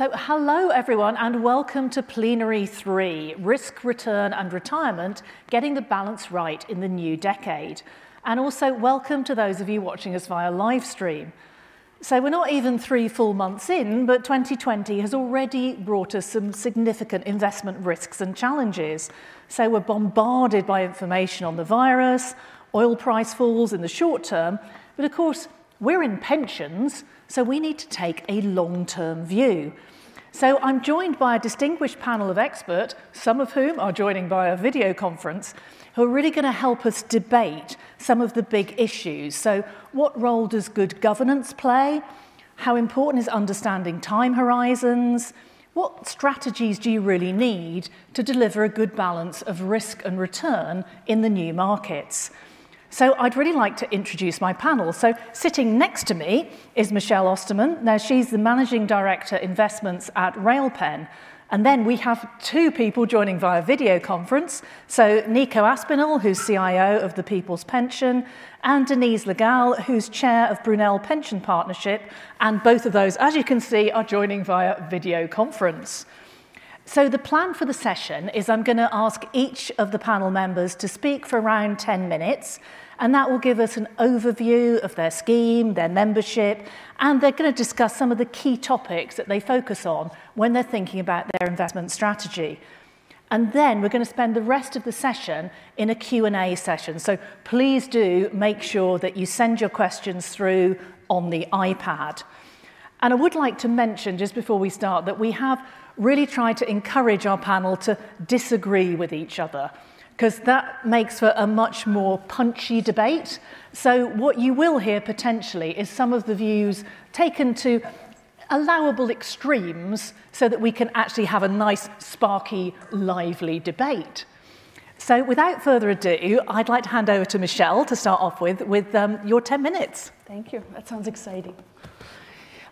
So hello everyone and welcome to Plenary 3, Risk, Return and Retirement, Getting the Balance Right in the New Decade. And also welcome to those of you watching us via live stream. So we're not even three full months in, but 2020 has already brought us some significant investment risks and challenges. So we're bombarded by information on the virus, oil price falls in the short term, but of course we're in pensions, so we need to take a long-term view. So I'm joined by a distinguished panel of experts, some of whom are joining by via video conference, who are really going to help us debate some of the big issues. So what role does good governance play? How important is understanding time horizons? What strategies do you really need to deliver a good balance of risk and return in the new markets? So I'd really like to introduce my panel. So sitting next to me is Michelle Ostermann. Now she's the Managing Director Investments at Railpen. And then we have two people joining via video conference. So Nico Aspinall, who's CIO of the People's Pension, and Denise Le Gal, who's chair of Brunel Pension Partnership. And both of those, as you can see, are joining via video conference. So the plan for the session is I'm going to ask each of the panel members to speak for around 10 minutes, and that will give us an overview of their scheme, their membership, and they're going to discuss some of the key topics that they focus on when they're thinking about their investment strategy. And then we're going to spend the rest of the session in a Q&A session. So please do make sure that you send your questions through on the iPad. And I would like to mention, just before we start, that we have really tried to encourage our panel to disagree with each other because that makes for a much more punchy debate. So what you will hear potentially is some of the views taken to allowable extremes so that we can actually have a nice, sparky, lively debate. So without further ado, I'd like to hand over to Michelle to start off with, with um, your 10 minutes. Thank you. That sounds exciting.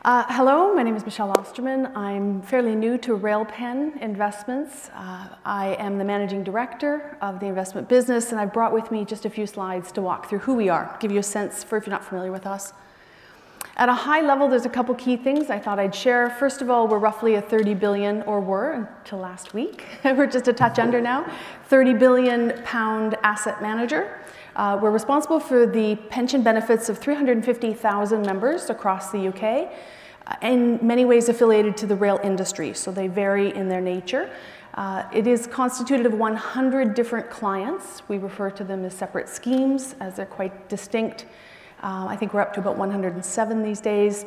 Uh, hello, my name is Michelle Ostermann. I'm fairly new to Railpen Investments. Uh, I am the managing director of the investment business, and I've brought with me just a few slides to walk through who we are, give you a sense for if you're not familiar with us. At a high level, there's a couple key things I thought I'd share. First of all, we're roughly a 30 billion, or were until last week, we're just a touch under now, 30 billion pound asset manager. Uh, we're responsible for the pension benefits of 350,000 members across the UK, uh, in many ways affiliated to the rail industry, so they vary in their nature. Uh, it is constituted of 100 different clients. We refer to them as separate schemes, as they're quite distinct. Uh, I think we're up to about 107 these days.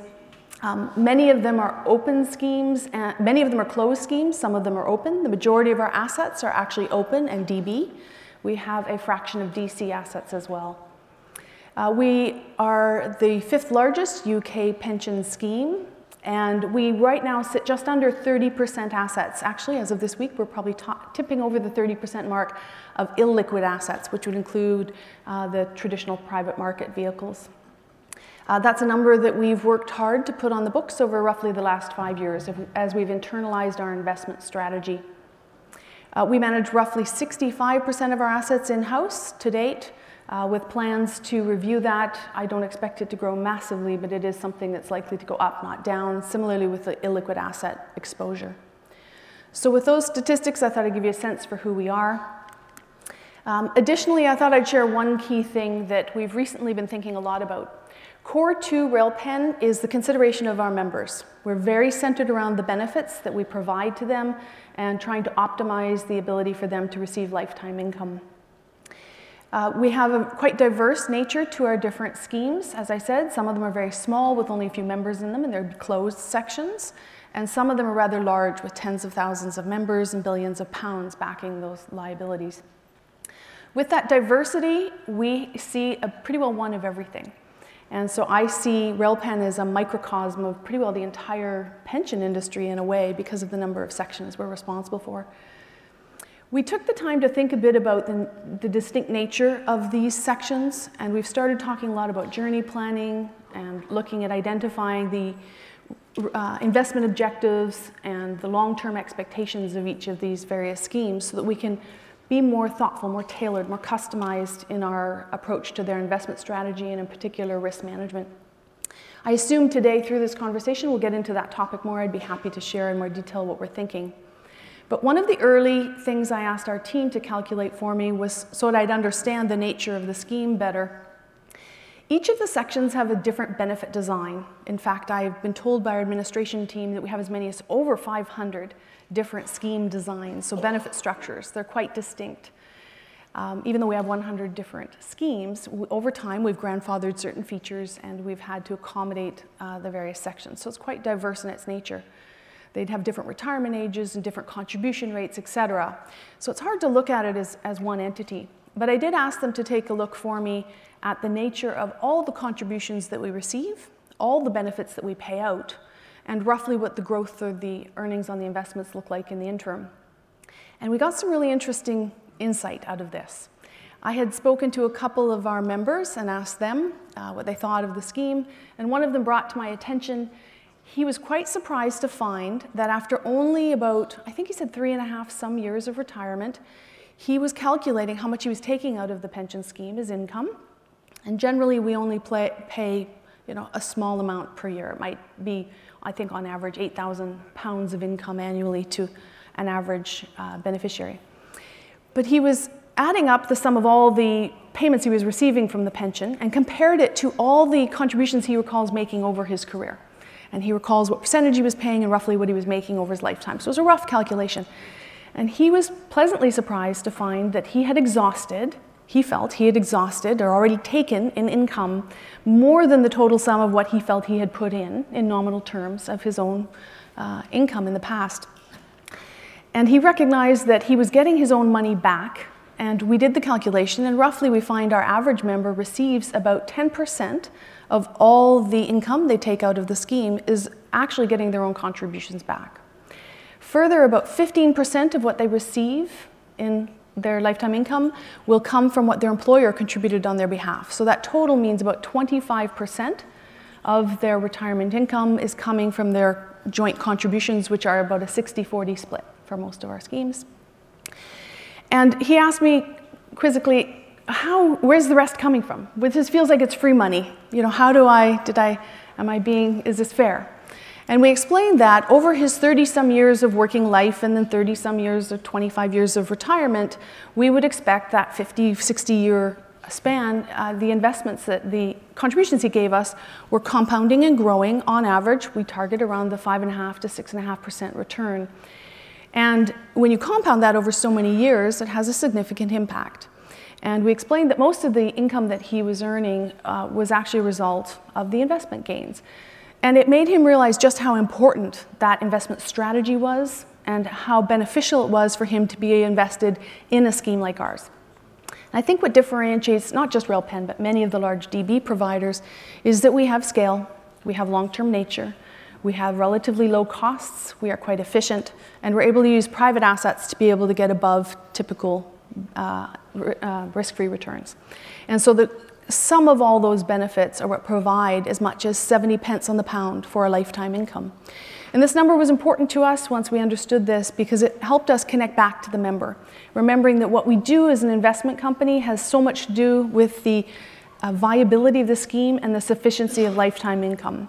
Um, many of them are open schemes, and many of them are closed schemes, some of them are open. The majority of our assets are actually open and DB. We have a fraction of DC assets as well. Uh, we are the fifth largest UK pension scheme, and we right now sit just under 30% assets. Actually, as of this week, we're probably tipping over the 30% mark of illiquid assets, which would include uh, the traditional private market vehicles. Uh, that's a number that we've worked hard to put on the books over roughly the last five years as we've internalized our investment strategy. Uh, we manage roughly 65% of our assets in-house to date, uh, with plans to review that. I don't expect it to grow massively, but it is something that's likely to go up, not down, similarly with the illiquid asset exposure. So with those statistics, I thought I'd give you a sense for who we are. Um, additionally, I thought I'd share one key thing that we've recently been thinking a lot about. Core to Railpen is the consideration of our members. We're very centered around the benefits that we provide to them and trying to optimize the ability for them to receive lifetime income. Uh, we have a quite diverse nature to our different schemes. As I said, some of them are very small with only a few members in them and they're closed sections. And some of them are rather large with tens of thousands of members and billions of pounds backing those liabilities. With that diversity, we see a pretty well one of everything. And so I see Railpen as a microcosm of pretty well the entire pension industry in a way because of the number of sections we're responsible for. We took the time to think a bit about the, the, distinct nature of these sections, and we've started talking a lot about journey planning and looking at identifying the uh, investment objectives and the long-term expectations of each of these various schemes so that we can be more thoughtful, more tailored, more customized in our approach to their investment strategy and in particular risk management. I assume today through this conversation we'll get into that topic more. I'd be happy to share in more detail what we're thinking. But one of the early things I asked our team to calculate for me was so that I'd understand the nature of the scheme better. Each of the sections have a different benefit design. In fact, I've been told by our administration team that we have as many as over 500 different scheme designs, so benefit structures. They're quite distinct. Um, even though we have 100 different schemes, over time we've grandfathered certain features and we've had to accommodate uh, the various sections. So it's quite diverse in its nature. They'd have different retirement ages and different contribution rates, et cetera. So it's hard to look at it as, as one entity. But I did ask them to take a look for me at the nature of all the contributions that we receive, all the benefits that we pay out, and roughly what the growth or the earnings on the investments look like in the interim. And we got some really interesting insight out of this. I had spoken to a couple of our members and asked them uh, what they thought of the scheme, and one of them brought to my attention he was quite surprised to find that after only about, I think he said three and a half some years of retirement, he was calculating how much he was taking out of the pension scheme as income. And generally, we only play, pay you know, a small amount per year. It might be, I think, on average, 8,000 pounds of income annually to an average uh, beneficiary. But he was adding up the sum of all the payments he was receiving from the pension and compared it to all the contributions he recalls making over his career and he recalls what percentage he was paying and roughly what he was making over his lifetime. So it was a rough calculation. And he was pleasantly surprised to find that he had exhausted, he felt he had exhausted or already taken in income more than the total sum of what he felt he had put in, in nominal terms, of his own uh, income in the past. And he recognized that he was getting his own money back. And we did the calculation, and roughly we find our average member receives about 10% of all the income they take out of the scheme is actually getting their own contributions back. Further, about 15% of what they receive in their lifetime income will come from what their employer contributed on their behalf. So that total means about 25% of their retirement income is coming from their joint contributions, which are about a 60-40 split for most of our schemes. And he asked me quizzically, how, where's the rest coming from? This feels like it's free money. You know, how do I, did I, am I being, is this fair? And we explained that over his 30 some years of working life and then 30 some years or 25 years of retirement, we would expect that 50, 60 year span, uh, the investments that the contributions he gave us were compounding and growing on average. We target around the five and a half to six and a half percent return. And when you compound that over so many years, it has a significant impact. And we explained that most of the income that he was earning uh, was actually a result of the investment gains. And it made him realize just how important that investment strategy was and how beneficial it was for him to be invested in a scheme like ours. I think what differentiates not just RailPen, but many of the large DB providers is that we have scale, we have long-term nature, we have relatively low costs, we are quite efficient, and we're able to use private assets to be able to get above typical uh, uh, risk-free returns. And so the sum of all those benefits are what provide as much as 70 pence on the pound for a lifetime income. And this number was important to us once we understood this because it helped us connect back to the member, remembering that what we do as an investment company has so much to do with the uh, viability of the scheme and the sufficiency of lifetime income.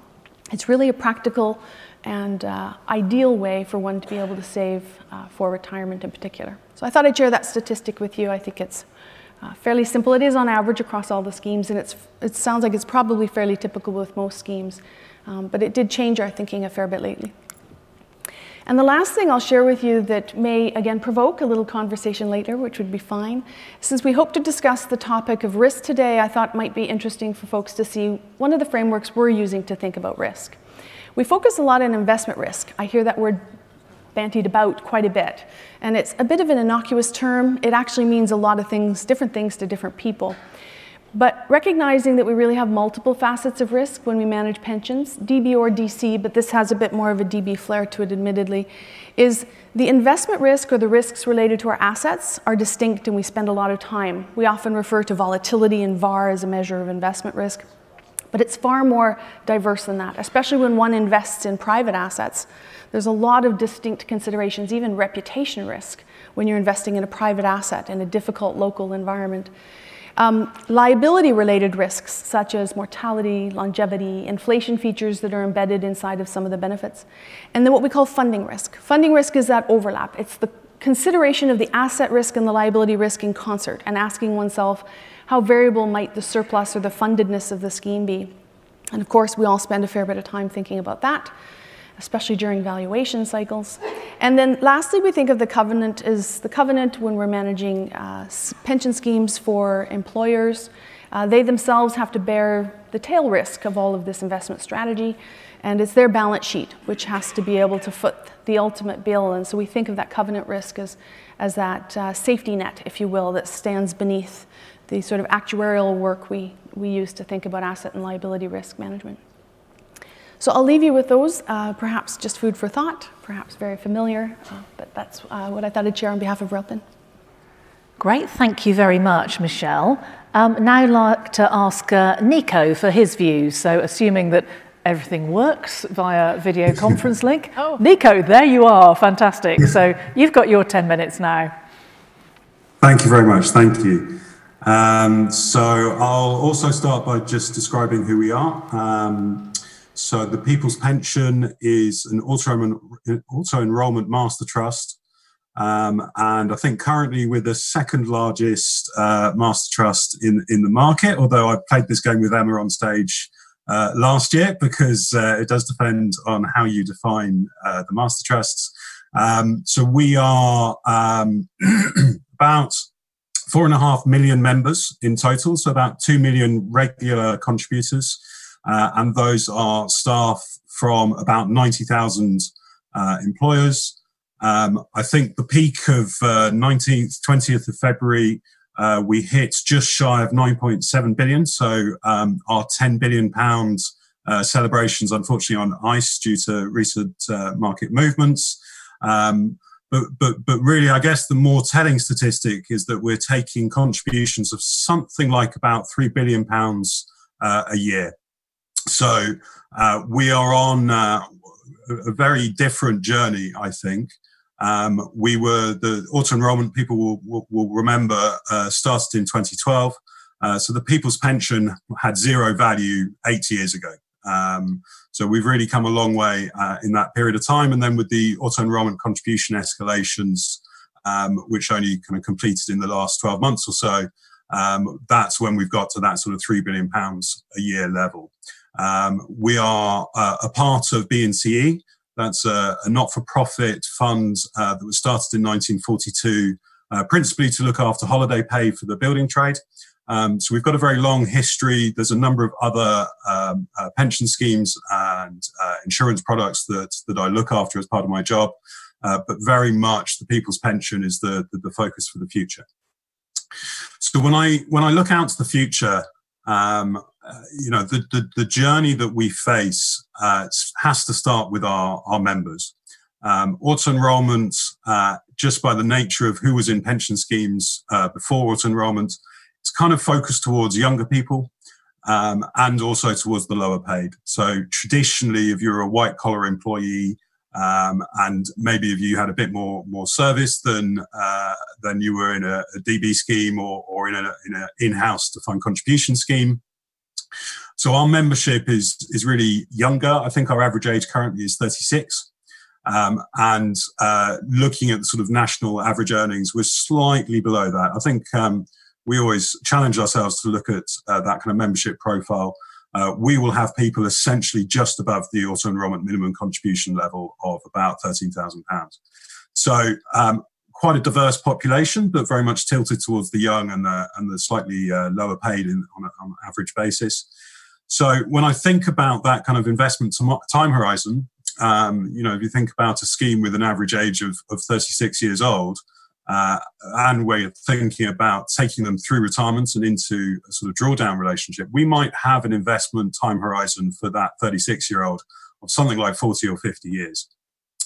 It's really a practical and uh, ideal way for one to be able to save uh, for retirement in particular. So I thought I'd share that statistic with you. I think it's uh, fairly simple. It is on average across all the schemes, and it's, it sounds like it's probably fairly typical with most schemes, um, but it did change our thinking a fair bit lately. And the last thing I'll share with you that may, again, provoke a little conversation later, which would be fine, since we hope to discuss the topic of risk today, I thought might be interesting for folks to see one of the frameworks we're using to think about risk. We focus a lot on investment risk. I hear that word bantied about quite a bit. And it's a bit of an innocuous term. It actually means a lot of things, different things to different people. But recognizing that we really have multiple facets of risk when we manage pensions, DB or DC, but this has a bit more of a DB flair to it admittedly, is the investment risk or the risks related to our assets are distinct and we spend a lot of time. We often refer to volatility and VAR as a measure of investment risk. But it's far more diverse than that, especially when one invests in private assets. There's a lot of distinct considerations, even reputation risk, when you're investing in a private asset in a difficult local environment. Um, liability related risks, such as mortality, longevity, inflation features that are embedded inside of some of the benefits. And then what we call funding risk. Funding risk is that overlap. It's the consideration of the asset risk and the liability risk in concert and asking oneself how variable might the surplus or the fundedness of the scheme be. And of course, we all spend a fair bit of time thinking about that, especially during valuation cycles. And then lastly, we think of the covenant as the covenant when we're managing uh, pension schemes for employers. Uh, they themselves have to bear the tail risk of all of this investment strategy. And it's their balance sheet which has to be able to foot the ultimate bill. And so we think of that covenant risk as, as that uh, safety net, if you will, that stands beneath the sort of actuarial work we, we use to think about asset and liability risk management. So I'll leave you with those, uh, perhaps just food for thought, perhaps very familiar, uh, but that's uh, what I thought I'd share on behalf of Railpen. Great, thank you very much, Michelle. Um, now I'd like to ask uh, Nico for his views. So assuming that everything works via video conference link. oh. Nico, there you are. Fantastic. So you've got your 10 minutes now. Thank you very much. Thank you. Um, so I'll also start by just describing who we are. Um, so the People's Pension is an auto, auto enrollment master trust. Um, and I think currently we're the second largest uh, master trust in, in the market, although I played this game with Emma on stage uh, last year because uh, it does depend on how you define uh, the master trusts. Um, so we are um, about four and a half million members in total, so about two million regular contributors, uh, and those are staff from about 90,000 uh, employers. Um, I think the peak of 19th, 20th of February uh, we hit just shy of 9.7 billion. So um, our 10 billion pounds uh, celebrations, unfortunately, on ice due to recent uh, market movements. Um, but, but, but really, I guess the more telling statistic is that we're taking contributions of something like about three billion pounds uh, a year. So uh, we are on uh, a very different journey, I think. Um, we were the auto enrollment people will, will, will remember uh, started in 2012. Uh, so the people's pension had zero value eight years ago. Um, so we've really come a long way uh, in that period of time. And then with the auto enrollment contribution escalations, um, which only kind of completed in the last 12 months or so, um, that's when we've got to that sort of three billion pounds a year level. Um, we are uh, a part of B&CE, that's a, a not for profit fund uh, that was started in 1942, uh, principally to look after holiday pay for the building trade. Um, so we've got a very long history. There's a number of other um, uh, pension schemes and uh, insurance products that, that I look after as part of my job. Uh, but very much the people's pension is the, the, the, focus for the future. So when I when I look out to the future, um, uh, you know, the, the, the, journey that we face uh, has to start with our, our members. Um, auto enrollment, uh, just by the nature of who was in pension schemes before auto enrollment, it's kind of focused towards younger people um, and also towards the lower paid. So traditionally, if you're a white collar employee, um, and maybe if you had a bit more more service than uh, than you were in a, a DB scheme or, or in a in an in-house defined contribution scheme, so our membership is is really younger. I think our average age currently is 36. Um, and uh, looking at the sort of national average earnings, we're slightly below that. I think um, we always challenge ourselves to look at uh, that kind of membership profile. Uh, we will have people essentially just above the auto enrollment minimum contribution level of about £13,000. So um, quite a diverse population, but very much tilted towards the young and the, and the slightly uh, lower paid in, on, a, on an average basis. So when I think about that kind of investment time horizon, um, you know, if you think about a scheme with an average age of, of 36 years old, uh, and we're thinking about taking them through retirement and into a sort of drawdown relationship, we might have an investment time horizon for that 36 year old of something like 40 or 50 years.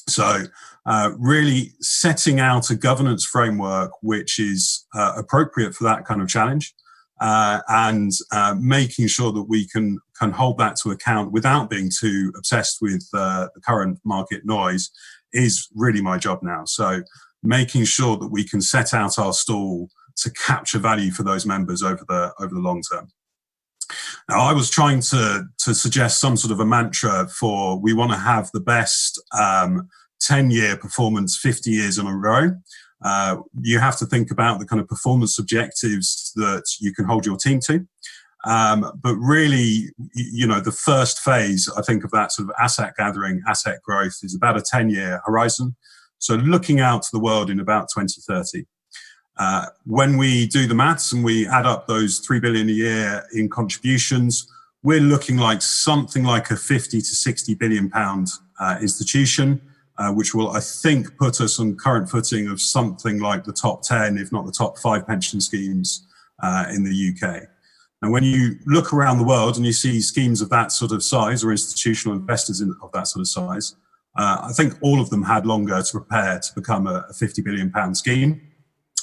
So, uh, really setting out a governance framework which is uh, appropriate for that kind of challenge, uh, and uh, making sure that we can can hold that to account without being too obsessed with uh, the current market noise is really my job now. So, making sure that we can set out our stall to capture value for those members over the over the long term. Now, I was trying to to suggest some sort of a mantra for we want to have the best um, ten year performance, fifty years in a row. Uh, you have to think about the kind of performance objectives that you can hold your team to. Um, but really, you know, the first phase, I think, of that sort of asset gathering, asset growth is about a 10 year horizon. So looking out to the world in about 2030. Uh, when we do the maths and we add up those 3 billion a year in contributions, we're looking like something like a 50 to 60 billion pound uh, institution, uh, which will, I think, put us on current footing of something like the top 10, if not the top five pension schemes uh, in the UK. And when you look around the world and you see schemes of that sort of size or institutional investors in, of that sort of size, uh, I think all of them had longer to prepare to become a, a 50 billion pound scheme.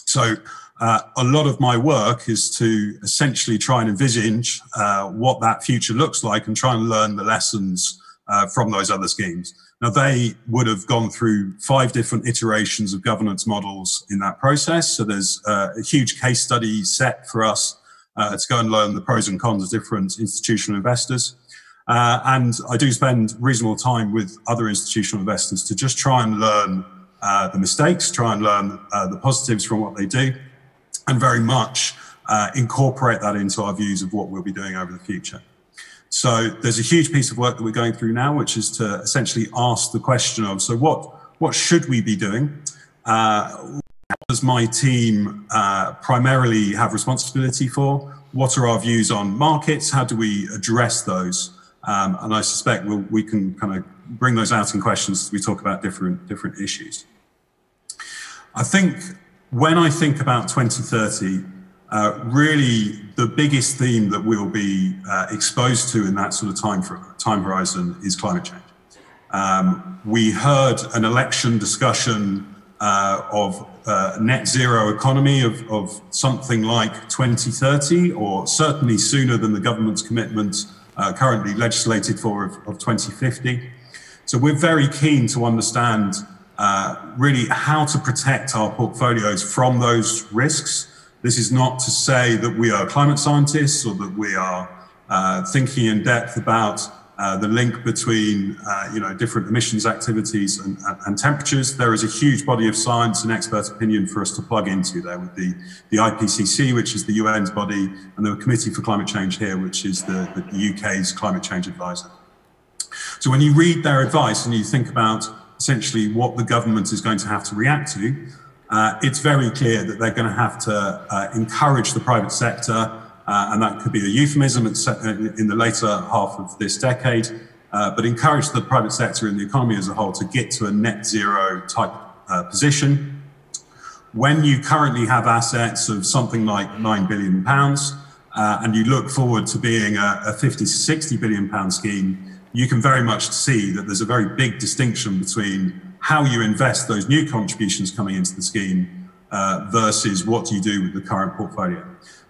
So uh, a lot of my work is to essentially try and envisage uh, what that future looks like and try and learn the lessons uh, from those other schemes. Now, they would have gone through five different iterations of governance models in that process. So there's uh, a huge case study set for us uh, to go and learn the pros and cons of different institutional investors. Uh, and I do spend reasonable time with other institutional investors to just try and learn uh, the mistakes, try and learn uh, the positives from what they do, and very much uh, incorporate that into our views of what we'll be doing over the future. So there's a huge piece of work that we're going through now, which is to essentially ask the question of, so what, what should we be doing? Uh, does my team uh, primarily have responsibility for? What are our views on markets? How do we address those? Um, and I suspect we'll, we can kind of bring those out in questions as we talk about different different issues. I think when I think about 2030, uh, really the biggest theme that we'll be uh, exposed to in that sort of time for, time horizon is climate change. Um, we heard an election discussion uh, of uh, net zero economy of, of something like 2030, or certainly sooner than the government's commitment uh, currently legislated for of, of, 2050. So we're very keen to understand uh, really how to protect our portfolios from those risks. This is not to say that we are climate scientists or that we are uh, thinking in depth about uh, the link between uh, you know different emissions activities and, and, temperatures. There is a huge body of science and expert opinion for us to plug into there with the, the IPCC, which is the UN's body, and the Committee for Climate Change here, which is the, the UK's climate change advisor. So when you read their advice and you think about essentially what the government is going to have to react to, uh, it's very clear that they're going to have to uh, encourage the private sector uh, and that could be a euphemism in the later half of this decade, uh, but encourage the private sector and the economy as a whole to get to a net zero type uh, position. When you currently have assets of something like nine billion pounds, uh, and you look forward to being a, a 50 to 60 billion pound scheme, you can very much see that there's a very big distinction between how you invest those new contributions coming into the scheme uh, versus what you do with the current portfolio.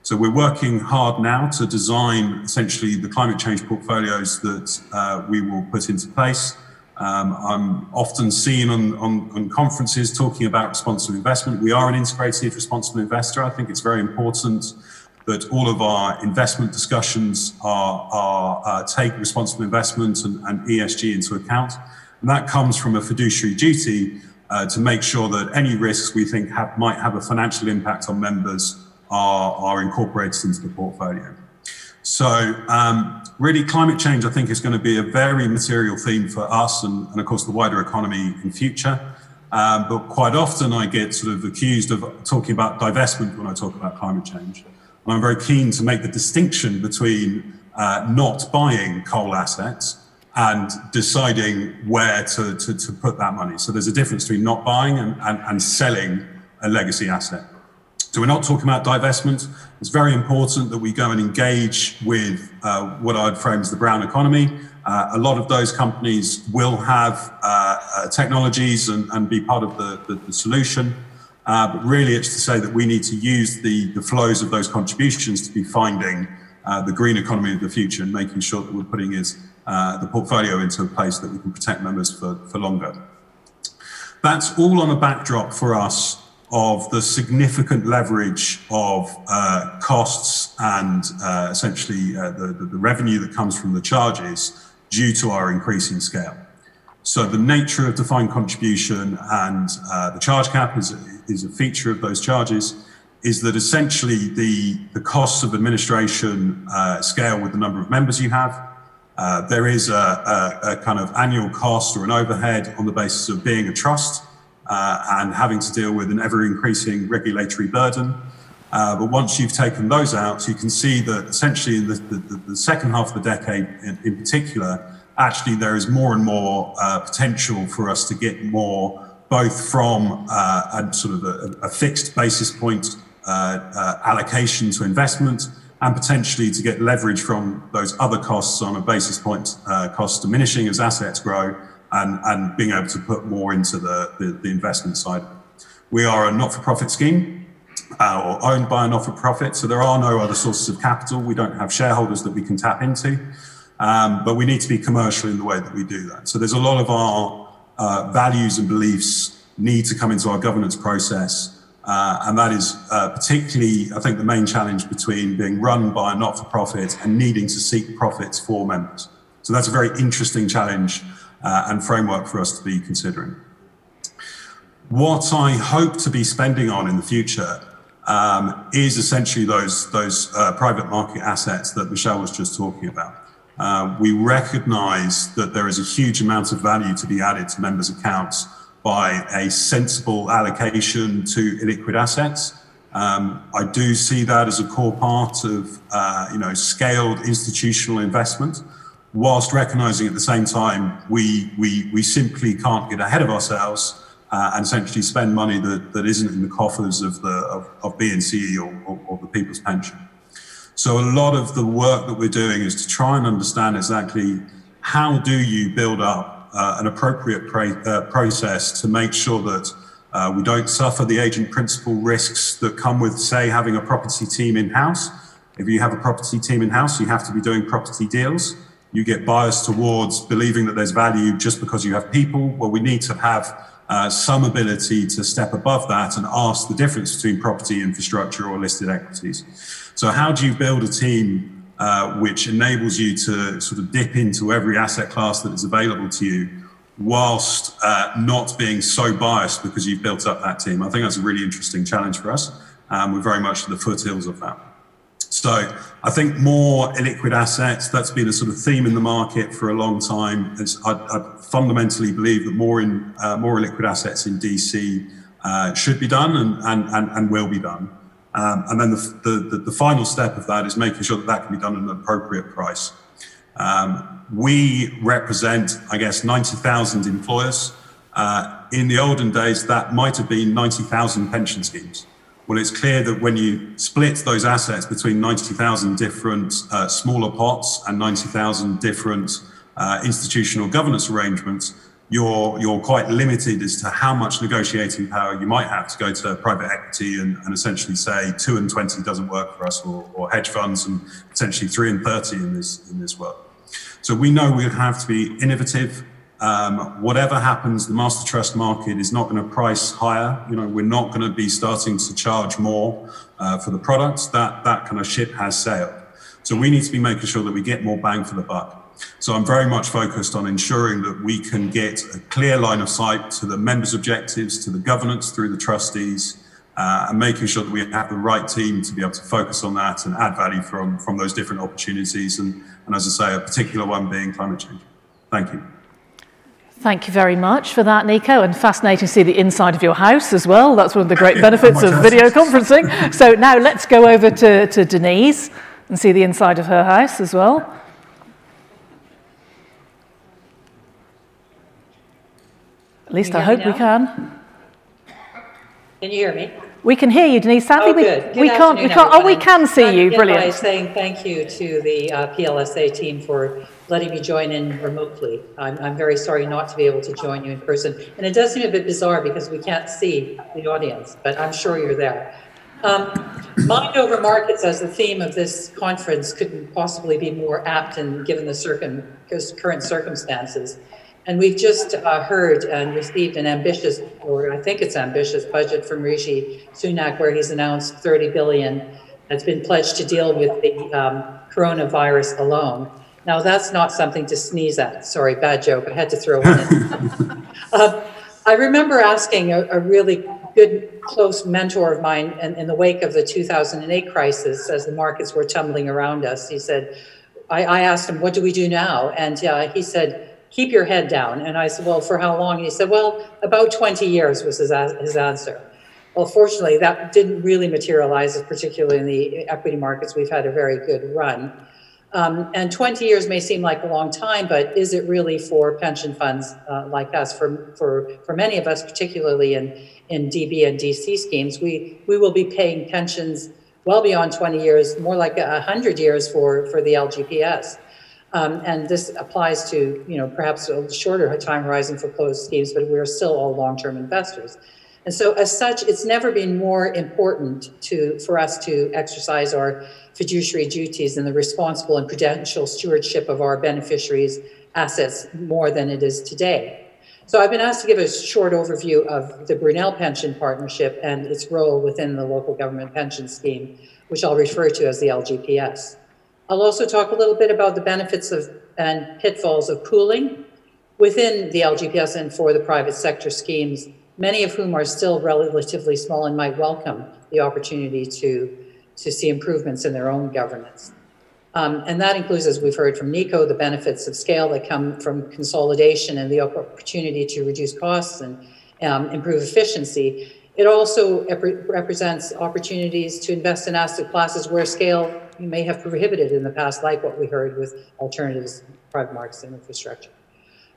So we're working hard now to design essentially the climate change portfolios that uh, we will put into place. Um, I'm often seen on, on, on, conferences talking about responsible investment. We are an integrated responsible investor. I think it's very important that all of our investment discussions are, are uh, take responsible investment and, and, ESG into account. And that comes from a fiduciary duty uh, to make sure that any risks we think have, might have a financial impact on members are, are incorporated into the portfolio. So um, really climate change, I think, is going to be a very material theme for us and, and of course the wider economy in future. Um, but quite often I get sort of accused of talking about divestment when I talk about climate change. And I'm very keen to make the distinction between uh, not buying coal assets and deciding where to, to, to, put that money. So there's a difference between not buying and, and, and selling a legacy asset. So we're not talking about divestment. It's very important that we go and engage with uh, what I'd frame as the brown economy. Uh, a lot of those companies will have uh, uh technologies and, and, be part of the, the, the solution. Uh, but really, it's to say that we need to use the, the flows of those contributions to be finding uh, the green economy of the future and making sure that we're putting is, the portfolio into a place that we can protect members for, for longer. That's all on a backdrop for us of the significant leverage of uh, costs and uh, essentially uh, the, the, revenue that comes from the charges due to our increasing scale. So the nature of defined contribution and uh, the charge cap is, is a feature of those charges is that essentially the, the costs of administration uh, scale with the number of members you have. Uh, there is a, a, a, kind of annual cost or an overhead on the basis of being a trust uh, and having to deal with an ever increasing regulatory burden. Uh, but once you've taken those out, you can see that essentially in the, the, the second half of the decade in, in, particular, actually there is more and more uh, potential for us to get more both from uh, a sort of a, a fixed basis point uh, uh, allocation to investment and potentially to get leverage from those other costs on a basis point cost diminishing as assets grow and, and being able to put more into the, the, the investment side. We are a not-for-profit scheme uh, or owned by a not-for-profit, so there are no other sources of capital. We don't have shareholders that we can tap into, um, but we need to be commercial in the way that we do that. So there's a lot of our uh, values and beliefs need to come into our governance process uh, and that is uh, particularly, I think, the main challenge between being run by a not for profit and needing to seek profits for members. So that's a very interesting challenge uh, and framework for us to be considering. What I hope to be spending on in the future um, is essentially those, those uh, private market assets that Michelle was just talking about. Uh, we recognize that there is a huge amount of value to be added to members' accounts by a sensible allocation to illiquid assets. Um, I do see that as a core part of, uh, you know, scaled institutional investment, whilst recognizing at the same time we, we, we simply can't get ahead of ourselves uh, and essentially spend money that, that isn't in the coffers of, the, of, of B&CE or, or, or the People's Pension. So a lot of the work that we're doing is to try and understand exactly how do you build up uh, an appropriate uh, process to make sure that uh, we don't suffer the agent principal risks that come with, say, having a property team in house. If you have a property team in house, you have to be doing property deals. You get biased towards believing that there's value just because you have people. Well, we need to have uh, some ability to step above that and ask the difference between property infrastructure or listed equities. So, how do you build a team uh, which enables you to sort of dip into every asset class that is available to you whilst uh, not being so biased because you've built up that team. I think that's a really interesting challenge for us. Um, we're very much at the foothills of that. So I think more illiquid assets, that's been a sort of theme in the market for a long time. I, I, fundamentally believe that more in uh, more illiquid assets in DC uh, should be done and, and, and, and will be done. Um, and then the, the, the, final step of that is making sure that that can be done at an appropriate price. Um, we represent, I guess, 90,000 employers. Uh, in the olden days, that might have been 90,000 pension schemes. Well, it's clear that when you split those assets between 90,000 different uh, smaller pots and 90,000 different uh, institutional governance arrangements, you're you're quite limited as to how much negotiating power you might have to go to private equity and, and essentially say two and twenty doesn't work for us, or, or hedge funds and potentially three and thirty in this in this world. So we know we have to be innovative. Um, whatever happens, the master trust market is not going to price higher. You know, we're not going to be starting to charge more uh, for the products. That that kind of ship has sailed. So we need to be making sure that we get more bang for the buck. So I'm very much focused on ensuring that we can get a clear line of sight to the members' objectives, to the governance through the trustees, uh, and making sure that we have the right team to be able to focus on that and add value from, from those different opportunities. And, and as I say, a particular one being climate change. Thank you. Thank you very much for that, Nico, and fascinating to see the inside of your house as well. That's one of the great benefits of video conferencing. So now let's go over to, to Denise and see the inside of her house as well. At least I hope we can. Can you hear me? We can hear you, Denise. Sadly, oh, good. we, we can't. We can't. Oh, we can see you. Brilliant. By saying thank you to the uh, PLSA team for letting me join in remotely. I'm, I'm very sorry not to be able to join you in person, and it does seem a bit bizarre because we can't see the audience, but I'm sure you're there. Um, mind over markets as the theme of this conference couldn't possibly be more apt and given the circum, current circumstances. And we've just uh, heard and received an ambitious, or I think it's ambitious, budget from Rishi Sunak, where he's announced 30 billion that's been pledged to deal with the um, coronavirus alone. Now, that's not something to sneeze at. Sorry, bad joke. I had to throw it in. uh, I remember asking a, a, really good, close mentor of mine in, in, the wake of the 2008 crisis, as the markets were tumbling around us. He said, I, I asked him, What do we do now? And uh, he said, keep your head down. And I said, well, for how long? And he said, well, about 20 years was his, his answer. Well, fortunately, that didn't really materialize, particularly in the equity markets. We've had a very good run. Um, and 20 years may seem like a long time, but is it really for pension funds uh, like us? For, for, for many of us, particularly in, in DB and DC schemes, we, we will be paying pensions well beyond 20 years, more like 100 years for, for the LGPS. Um, and this applies to, you know, perhaps a shorter time horizon for closed schemes, but we're still all long-term investors. And so as such, it's never been more important to, for us to exercise our fiduciary duties and the responsible and prudential stewardship of our beneficiaries' assets more than it is today. So I've been asked to give a short overview of the Brunel Pension Partnership and its role within the local government pension scheme, which I'll refer to as the LGPS. I'll also talk a little bit about the benefits of and pitfalls of pooling within the LGPS and for the private sector schemes, many of whom are still relatively small and might welcome the opportunity to, to see improvements in their own governance. Um, and that includes, as we've heard from Nico, the benefits of scale that come from consolidation and the opportunity to reduce costs and um, improve efficiency. It also represents opportunities to invest in asset classes where scale may have prohibited in the past, like what we heard with alternatives, private markets, and infrastructure.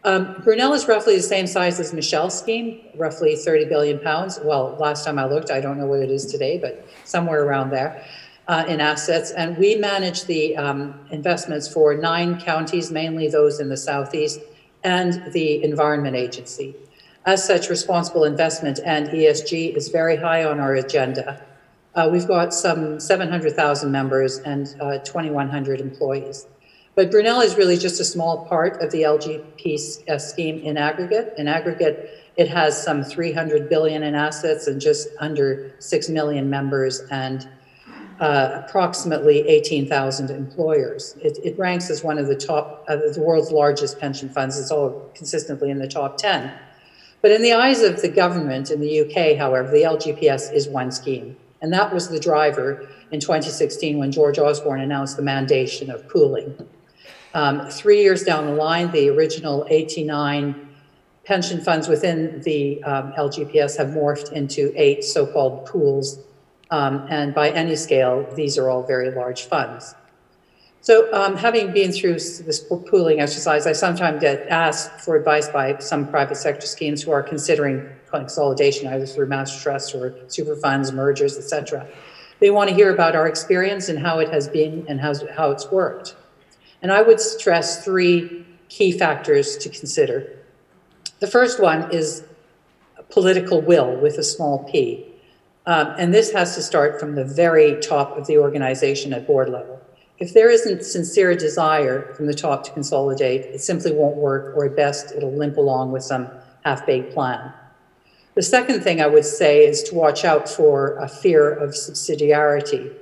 Um, Brunel is roughly the same size as Michelle's scheme, roughly 30 billion pounds. Well, last time I looked, I don't know what it is today, but somewhere around there uh, in assets. And we manage the um, investments for nine counties, mainly those in the southeast, and the Environment Agency. As such, responsible investment and ESG is very high on our agenda. Uh, we've got some 700,000 members and uh, 2,100 employees. But Brunel is really just a small part of the LGP uh, scheme in aggregate. In aggregate, it has some 300 billion in assets and just under 6 million members and uh, approximately 18,000 employers. It, it, ranks as one of the top, uh, the world's largest pension funds. It's all consistently in the top 10. But in the eyes of the government in the UK, however, the LGPS is one scheme. And that was the driver in 2016 when George Osborne announced the mandation of pooling. Um, three years down the line, the original 89 pension funds within the um, LGPS have morphed into eight so-called pools. Um, and by any scale, these are all very large funds. So um, having been through this pooling exercise, I sometimes get asked for advice by some private sector schemes who are considering consolidation either through master trusts or super funds, mergers, etc. They want to hear about our experience and how it has been and how, how it's worked. And I would stress three key factors to consider. The first one is political will with a small p. Um, and this has to start from the very top of the organization at board level. If there isn't sincere desire from the top to consolidate, it simply won't work, or at best, it'll limp along with some half-baked plan. The second thing I would say is to watch out for a fear of subsidiarity.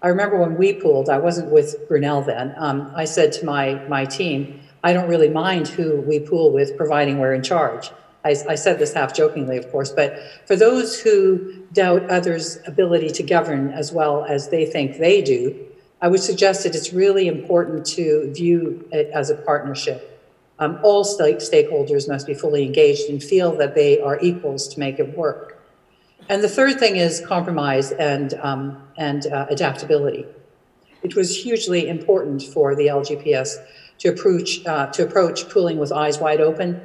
I remember when we pooled, I wasn't with Brunel then, um, I said to my, my team, I don't really mind who we pool with, providing we're in charge. I, I said this half jokingly, of course, but for those who doubt others' ability to govern as well as they think they do, I would suggest that it's really important to view it as a partnership. Um, all stake stakeholders must be fully engaged and feel that they are equals to make it work. And the third thing is compromise and, um, and uh, adaptability. It was hugely important for the LGPS to approach, uh, to approach pooling with eyes wide open.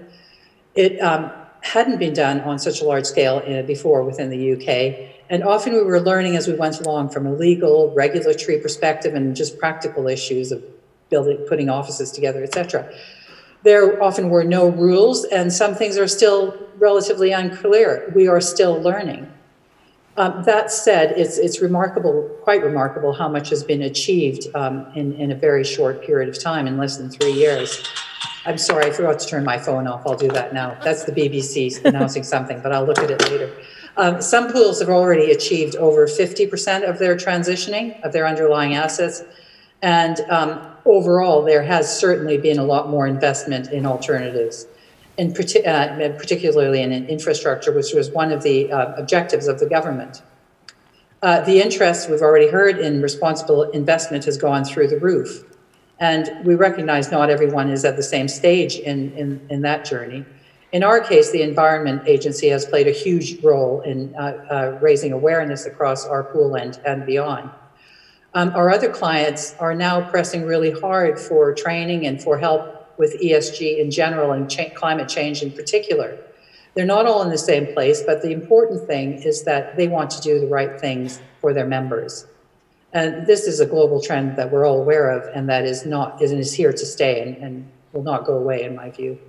It um, hadn't been done on such a large scale uh, before within the UK. And often we were learning as we went along from a legal, regulatory perspective and just practical issues of building, putting offices together, et cetera. There often were no rules, and some things are still relatively unclear. We are still learning. Um, that said, it's, it's remarkable, quite remarkable, how much has been achieved um, in, in a very short period of time, in less than three years. I'm sorry, I forgot to turn my phone off. I'll do that now. That's the BBC announcing something, but I'll look at it later. Um, some pools have already achieved over 50% of their transitioning of their underlying assets. And um, overall, there has certainly been a lot more investment in alternatives, in uh, particularly in infrastructure, which was one of the uh, objectives of the government. Uh, the interest we've already heard in responsible investment has gone through the roof. And we recognize not everyone is at the same stage in, in, in that journey. In our case, the Environment Agency has played a huge role in uh, uh, raising awareness across our pool and, and beyond. Um, our other clients are now pressing really hard for training and for help with ESG in general and cha climate change in particular. They're not all in the same place, but the important thing is that they want to do the right things for their members. And this is a global trend that we're all aware of and that is not is is here to stay and, and will not go away in my view.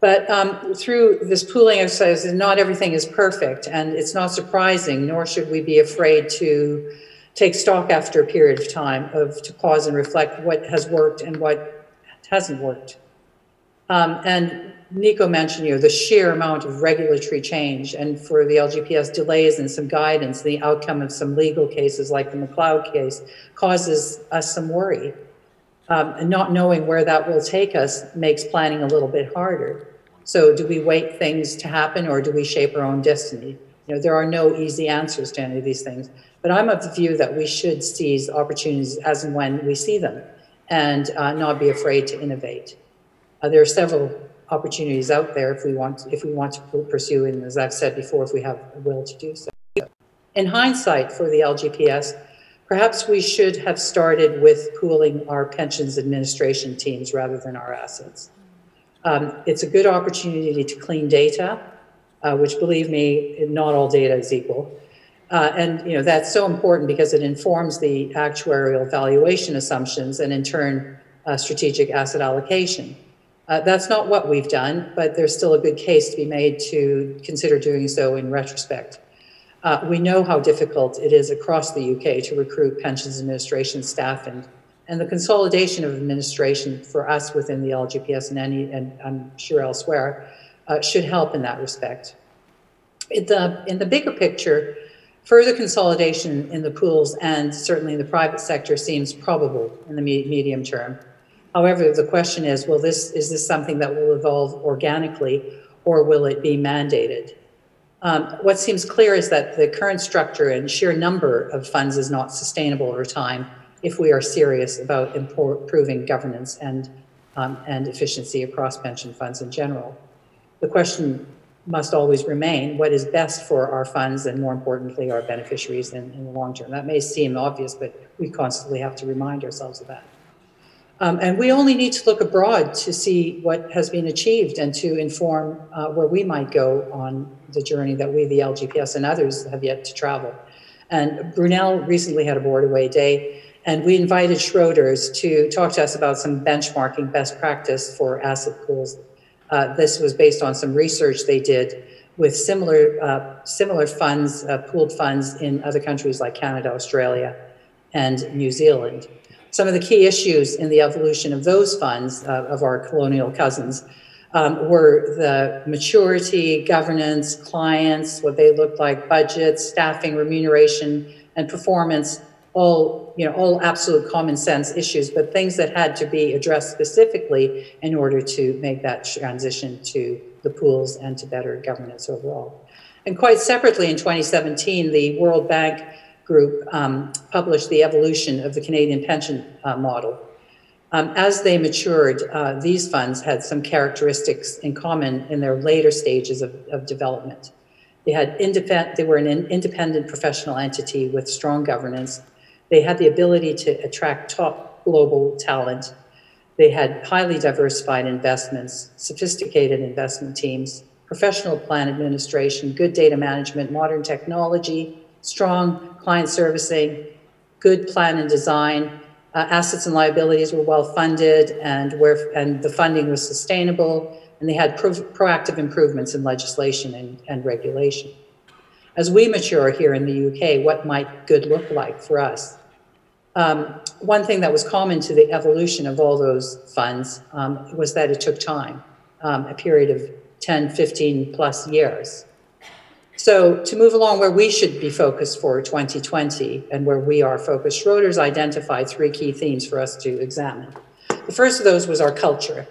But um, through this pooling exercise, not everything is perfect, and it's not surprising, nor should we be afraid to take stock after a period of time of to pause and reflect what has worked and what hasn't worked. Um, and Nico mentioned, you know, the sheer amount of regulatory change and for the LGPS delays and some guidance, the outcome of some legal cases like the McCloud case causes us some worry. Um, and not knowing where that will take us makes planning a little bit harder. So do we wait things to happen or do we shape our own destiny? You know, there are no easy answers to any of these things. But I'm of the view that we should seize opportunities as and when we see them and uh, not be afraid to innovate. Uh, there are several opportunities out there if we want if we want to pursue and as I've said before if we have a will to do so. In hindsight for the LGPS, perhaps we should have started with pooling our pensions administration teams rather than our assets. Um, it's a good opportunity to clean data, uh, which believe me, not all data is equal. Uh, and you know that's so important because it informs the actuarial valuation assumptions and in turn uh, strategic asset allocation. Uh, that's not what we've done, but there's still a good case to be made to consider doing so in retrospect. Uh, we know how difficult it is across the UK to recruit pensions administration staff and, and the consolidation of administration for us within the LGPS and any, and I'm sure elsewhere, uh, should help in that respect. In the, in the bigger picture, further consolidation in the pools and certainly in the private sector seems probable in the me medium term. However, the question is, will this, is this something that will evolve organically or will it be mandated? Um, what seems clear is that the current structure and sheer number of funds is not sustainable over time if we are serious about improving governance and, um, and efficiency across pension funds in general. The question must always remain what is best for our funds and more importantly our beneficiaries in, in the long term. That may seem obvious, but we constantly have to remind ourselves of that. Um, and we only need to look abroad to see what has been achieved and to inform uh, where we might go on the journey that we, the LGPS, and others have yet to travel. And Brunel recently had a board away day, and we invited Schroders to talk to us about some benchmarking best practice for asset pools. Uh, this was based on some research they did with similar, uh, similar funds, uh, pooled funds in other countries like Canada, Australia, and New Zealand. Some of the key issues in the evolution of those funds, uh, of our colonial cousins, um, were the maturity, governance, clients, what they looked like, budgets, staffing, remuneration, and performance, all, you know, all absolute common sense issues, but things that had to be addressed specifically in order to make that transition to the pools and to better governance overall. And quite separately in 2017, the World Bank group um, published the evolution of the Canadian pension uh, model. Um, as they matured, uh, these funds had some characteristics in common in their later stages of, of development. They had independent, they were an independent professional entity with strong governance. They had the ability to attract top global talent. They had highly diversified investments, sophisticated investment teams, professional plan administration, good data management, modern technology, strong client servicing, good plan and design, uh, assets and liabilities were well funded and and the funding was sustainable and they had pro proactive improvements in legislation and, and regulation. As we mature here in the UK, what might good look like for us? Um, one thing that was common to the evolution of all those funds um, was that it took time, um, a period of 10, 15 plus years. So to move along where we should be focused for 2020 and where we are focused, Schroders identified three key themes for us to examine. The first of those was our culture.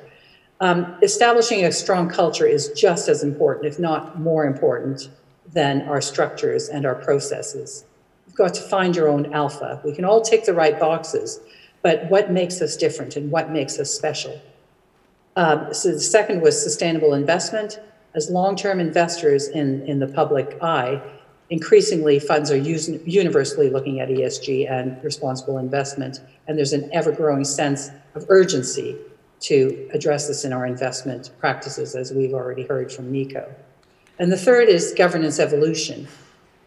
Um, establishing a strong culture is just as important, if not more important, than our structures and our processes. You've got to find your own alpha. We can all tick the right boxes, but what makes us different and what makes us special? Um, so the second was sustainable investment. As long-term investors in, in the public eye, increasingly funds are using, universally looking at ESG and responsible investment, and there's an ever-growing sense of urgency to address this in our investment practices, as we've already heard from Nico. And the third is governance evolution.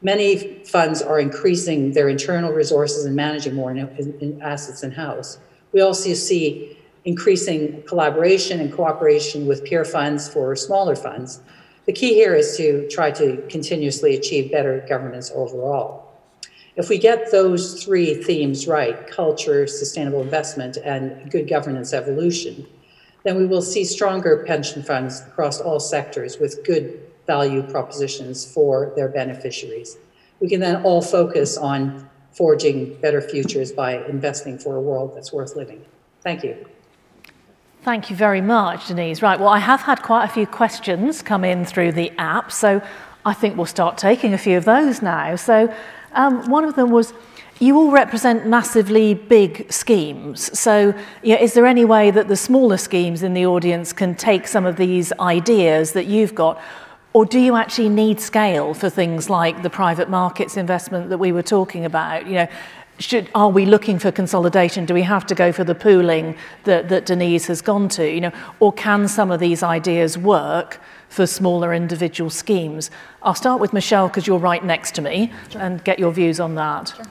Many funds are increasing their internal resources and managing more in, in assets in-house. We also see increasing collaboration and cooperation with peer funds for smaller funds. The key here is to try to continuously achieve better governance overall. If we get those three themes right, culture, sustainable investment, and good governance evolution, then we will see stronger pension funds across all sectors with good value propositions for their beneficiaries. We can then all focus on forging better futures by investing for a world that's worth living. Thank you. Thank you very much, Denise. Right, well, I have had quite a few questions come in through the app, so I think we'll start taking a few of those now. So, um, one of them was you all represent massively big schemes. So, you know, is there any way that the smaller schemes in the audience can take some of these ideas that you've got? Or do you actually need scale for things like the private markets investment that we were talking about? You know, should, are we looking for consolidation? Do we have to go for the pooling that, that Denise has gone to? You know, or can some of these ideas work for smaller individual schemes? I'll start with Michelle because you're right next to me sure. and get your views on that. Sure.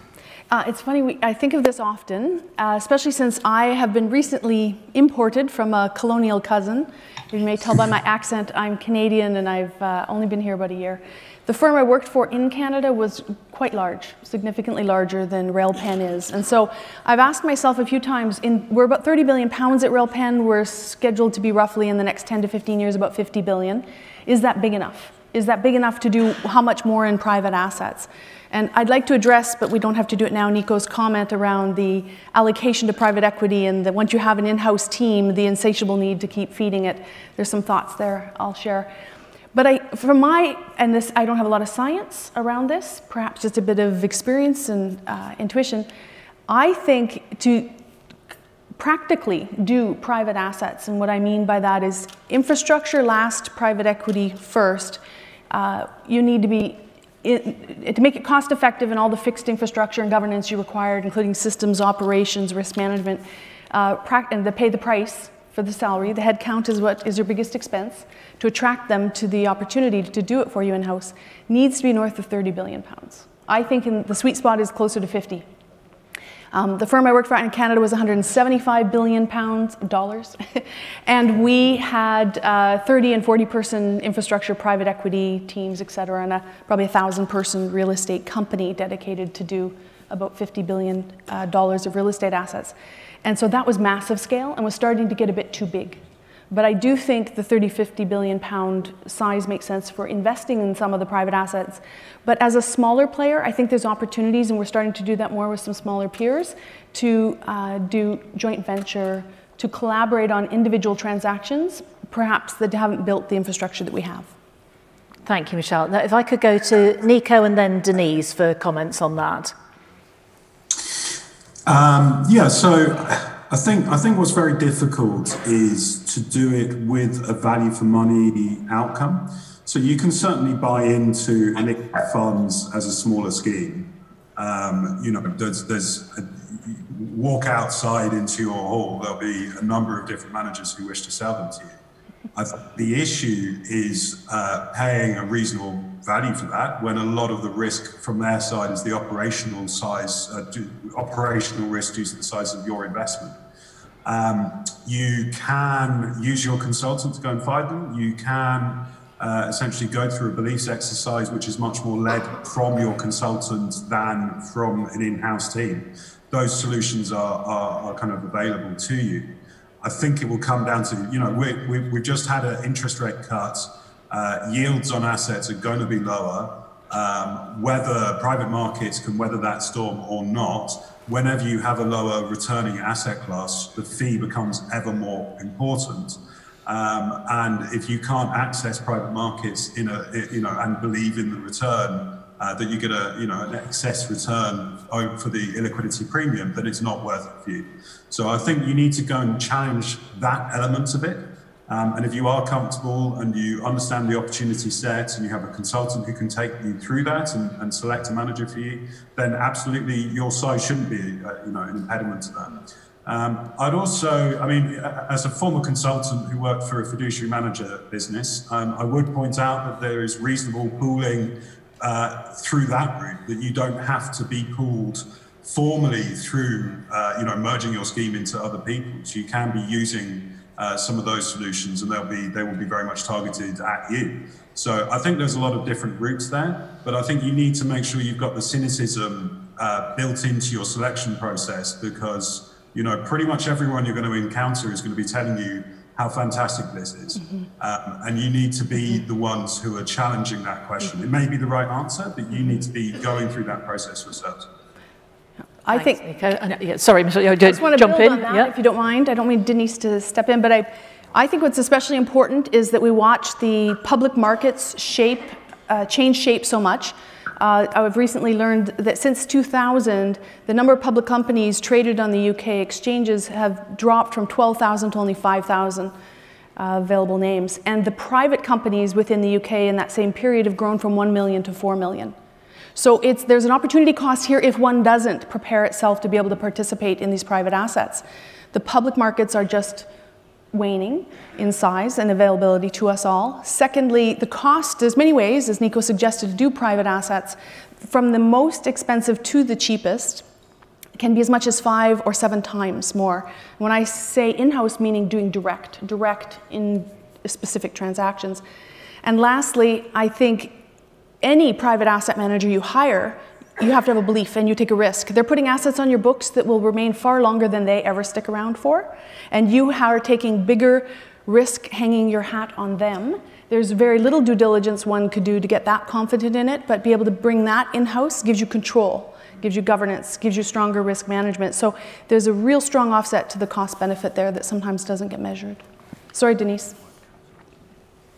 Uh, it's funny, we, I think of this often, uh, especially since I have been recently imported from a colonial cousin. You may tell by my accent, I'm Canadian and I've uh, only been here about a year. The firm I worked for in Canada was quite large, significantly larger than Railpen is. And so I've asked myself a few times, in, we're about 30 billion pounds at Railpen, we're scheduled to be roughly in the next 10 to 15 years about 50 billion. Is that big enough? Is that big enough to do how much more in private assets? And I'd like to address, but we don't have to do it now, Nico's comment around the allocation to private equity and that once you have an in-house team, the insatiable need to keep feeding it. There's some thoughts there I'll share. But I, from my, and this, I don't have a lot of science around this, perhaps just a bit of experience and uh, intuition. I think to practically do private assets, and what I mean by that is infrastructure last, private equity first. Uh, you need to be it, to make it cost effective and all the fixed infrastructure and governance you required, including systems, operations, risk management, uh, and to pay the price for the salary. The headcount is what is your biggest expense. To attract them to the opportunity to do it for you in-house needs to be north of 30 billion pounds. I think in, the sweet spot is closer to 50. Um, the firm I worked for in Canada was 175 billion pounds dollars, and we had uh, 30 and 40 person infrastructure, private equity teams, et cetera, and a, probably a thousand person real estate company dedicated to do about 50 billion uh, dollars of real estate assets. And so that was massive scale and was starting to get a bit too big. But I do think the 30, 50 billion pound size makes sense for investing in some of the private assets. But as a smaller player, I think there's opportunities, and we're starting to do that more with some smaller peers, to uh, do joint venture, to collaborate on individual transactions, perhaps that haven't built the infrastructure that we have. Thank you, Michelle. Now, if I could go to Nico and then Denise for comments on that. Um, yeah, so I think I think what's very difficult is to do it with a value for money outcome. So you can certainly buy into funds as a smaller scheme. Um, you know, there's, there's a, walk outside into your hall. There'll be a number of different managers who wish to sell them to you. The issue is uh, paying a reasonable value for that when a lot of the risk from their side is the operational size, uh, operational risk due to the size of your investment. Um, you can use your consultant to go and find them. You can uh, essentially go through a beliefs exercise, which is much more led from your consultant than from an in-house team. those solutions are, are, are kind of available to you. I think it will come down to, you know, we, we, we've just had an interest rate cut. Uh, yields on assets are going to be lower. Um, whether private markets can weather that storm or not, whenever you have a lower returning asset class, the fee becomes ever more important. Um, and if you can't access private markets in a, you know, and believe in the return, uh, that you get a, you know, an excess return for the illiquidity premium, then it's not worth it for you. So I think you need to go and challenge that element of it. Um, and if you are comfortable and you understand the opportunity set and you have a consultant who can take you through that and, and select a manager for you, then absolutely your size shouldn't be, uh, you know, an impediment to that. Um, I'd also, I mean, as a former consultant who worked for a fiduciary manager business, um, I would point out that there is reasonable pooling uh, through that route, that you don't have to be pooled formally through, uh, you know, merging your scheme into other people's. You can be using uh, some of those solutions and they'll be, they will be very much targeted at you. So I think there's a lot of different routes there, but I think you need to make sure you've got the cynicism uh, built into your selection process because you know, pretty much everyone you're going to encounter is going to be telling you how fantastic this is. Mm-hmm. Um, and you need to be mm-hmm. the ones who are challenging that question. It may be the right answer, but you need to be going through that process yourselves. I Thanks, think. Uh, yeah, sorry, Michelle, I just want to jump in. yeah. if you don't mind. I don't mean Denise to step in, but I, I think what's especially important is that we watch the public markets shape, uh, change shape so much. Uh, I've recently learned that since 2000, the number of public companies traded on the UK exchanges have dropped from 12,000 to only 5,000 uh, available names. And the private companies within the UK in that same period have grown from 1 million to 4 million. So there's an opportunity cost here if one doesn't prepare itself to be able to participate in these private assets. The public markets are just waning in size and availability to us all. Secondly, the cost, there's many ways, as Nico suggested, to do private assets. From the most expensive to the cheapest, can be as much as five or seven times more. When I say in-house, meaning doing direct, direct in specific transactions. And lastly, I think any private asset manager you hire you have to have a belief and you take a risk. They're putting assets on your books that will remain far longer than they ever stick around for. And you are taking bigger risk hanging your hat on them. There's very little due diligence one could do to get that confident in it, but be able to bring that in house gives you control, gives you governance, gives you stronger risk management. So there's a real strong offset to the cost benefit there that sometimes doesn't get measured. Sorry, Denise.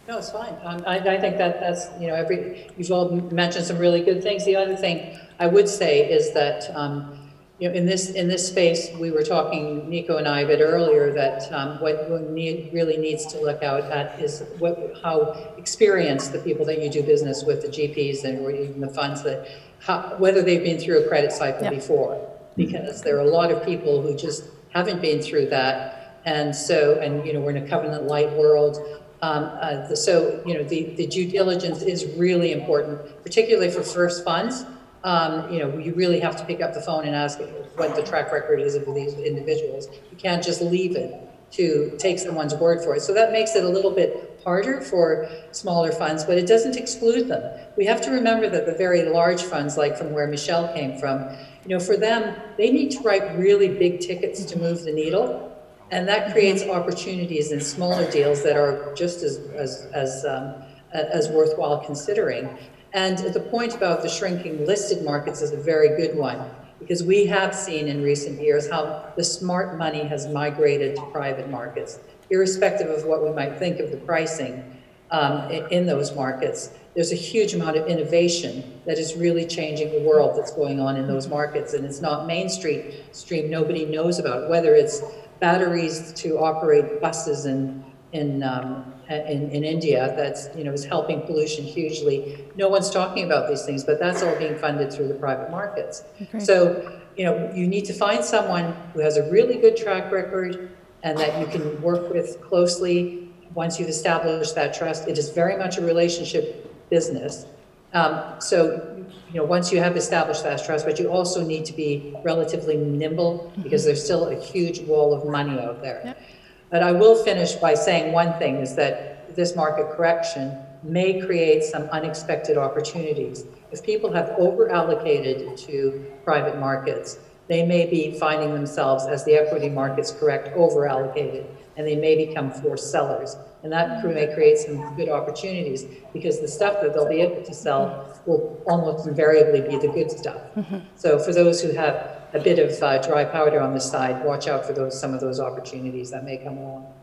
No, it's fine. Um, I, I, think that that's, you know, every, you've all mentioned some really good things. The other thing I would say is that, um, you know, in this in this space, we were talking, Nico and I, a bit earlier, that um, what one need, really needs to look out at is what, how experienced the people that you do business with, the GPs and or even the funds, that how, whether they've been through a credit cycle before, because there are a lot of people who just haven't been through that, and so, and you know, we're in a covenant-lite world. Um, uh, so, you know, the, the due diligence is really important, particularly for first funds um, you know, you really have to pick up the phone and ask what the track record is of these individuals. You can't just leave it to take someone's word for it. So that makes it a little bit harder for smaller funds, but it doesn't exclude them. We have to remember that the very large funds, like from where Michelle came from, you know, for them, they need to write really big tickets to move the needle. And that creates opportunities in smaller deals that are just as, as, as, um, as worthwhile considering. And the point about the shrinking listed markets is a very good one because we have seen in recent years how the smart money has migrated to private markets, irrespective of what we might think of the pricing um, in those markets. There's a huge amount of innovation that is really changing the world that's going on in those markets, and it's not Main Street stream. Nobody knows about it, whether it's batteries to operate buses in in um, in, in India that's, you know, is helping pollution hugely. No one's talking about these things, but that's all being funded through the private markets. Okay. So, you know, you need to find someone who has a really good track record and that you can work with closely once you've established that trust. It is very much a relationship business. Um, so, you know, once you have established that trust, but you also need to be relatively nimble because there's still a huge wall of money out there. Yep. But I will finish by saying one thing is that this market correction may create some unexpected opportunities. If people have over allocated to private markets, they may be finding themselves, as the equity markets correct, over allocated, and they may become forced sellers. And that may create some good opportunities because the stuff that they'll be able to sell will almost invariably be the good stuff. Mm-hmm. So for those who have a bit of uh, dry powder on the side, watch out for those some of those opportunities that may come along.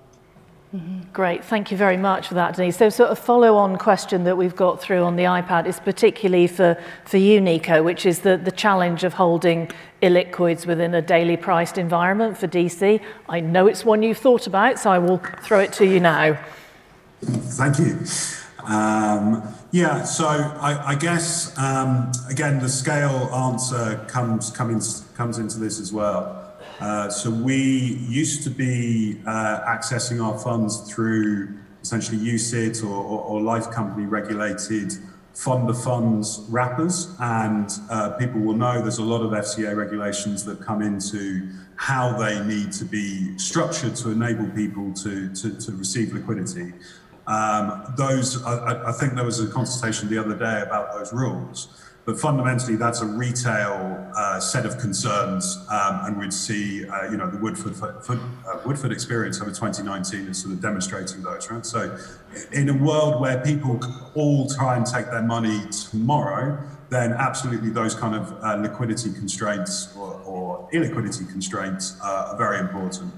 Mm-hmm. Great, thank you very much for that, Denise. So, sort of follow-on question that we've got through on the iPad is particularly for, for you, Nico, which is the, the challenge of holding illiquids within a daily priced environment for DC. I know it's one you've thought about, so I will throw it to you now. Thank you. Um, yeah, so I, I guess um, again the scale answer comes comes comes into this as well. Uh, so we used to be uh, accessing our funds through essentially UCIT or, or, or life company regulated fund of funds wrappers, and uh, people will know there's a lot of FCA regulations that come into how they need to be structured to enable people to, to, to receive liquidity. Um, those, I, I, think there was a consultation the other day about those rules. But fundamentally, that's a retail uh, set of concerns, um, and we'd see, uh, you know, the Woodford uh, Woodford experience over 2019 is sort of demonstrating those, right? So, in a world where people all try and take their money tomorrow, then absolutely those kind of uh, liquidity constraints or, or illiquidity constraints are very important.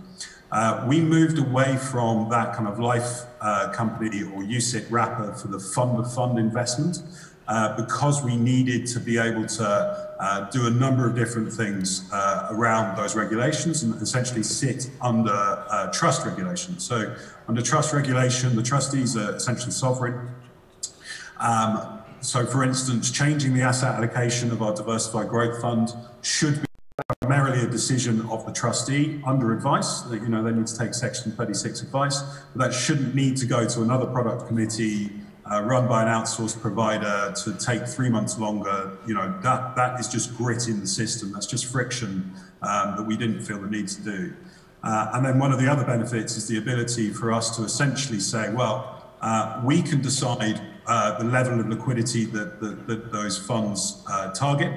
Uh, we moved away from that kind of life uh, company or UCIT wrapper for the fund of fund investment uh, because we needed to be able to uh, do a number of different things uh, around those regulations and essentially sit under uh, trust regulation. So, under trust regulation, the trustees are essentially sovereign. Um, so, for instance, changing the asset allocation of our diversified growth fund should be primarily a decision of the trustee under advice. You know, they need to take Section 36 advice, but that shouldn't need to go to another product committee uh, run by an outsourced provider to take three months longer, you know, that, that is just grit in the system. That's just friction um, that we didn't feel the need to do. Uh, and then one of the other benefits is the ability for us to essentially say, well, uh, we can decide uh, the level of liquidity that, that, that those funds uh, target.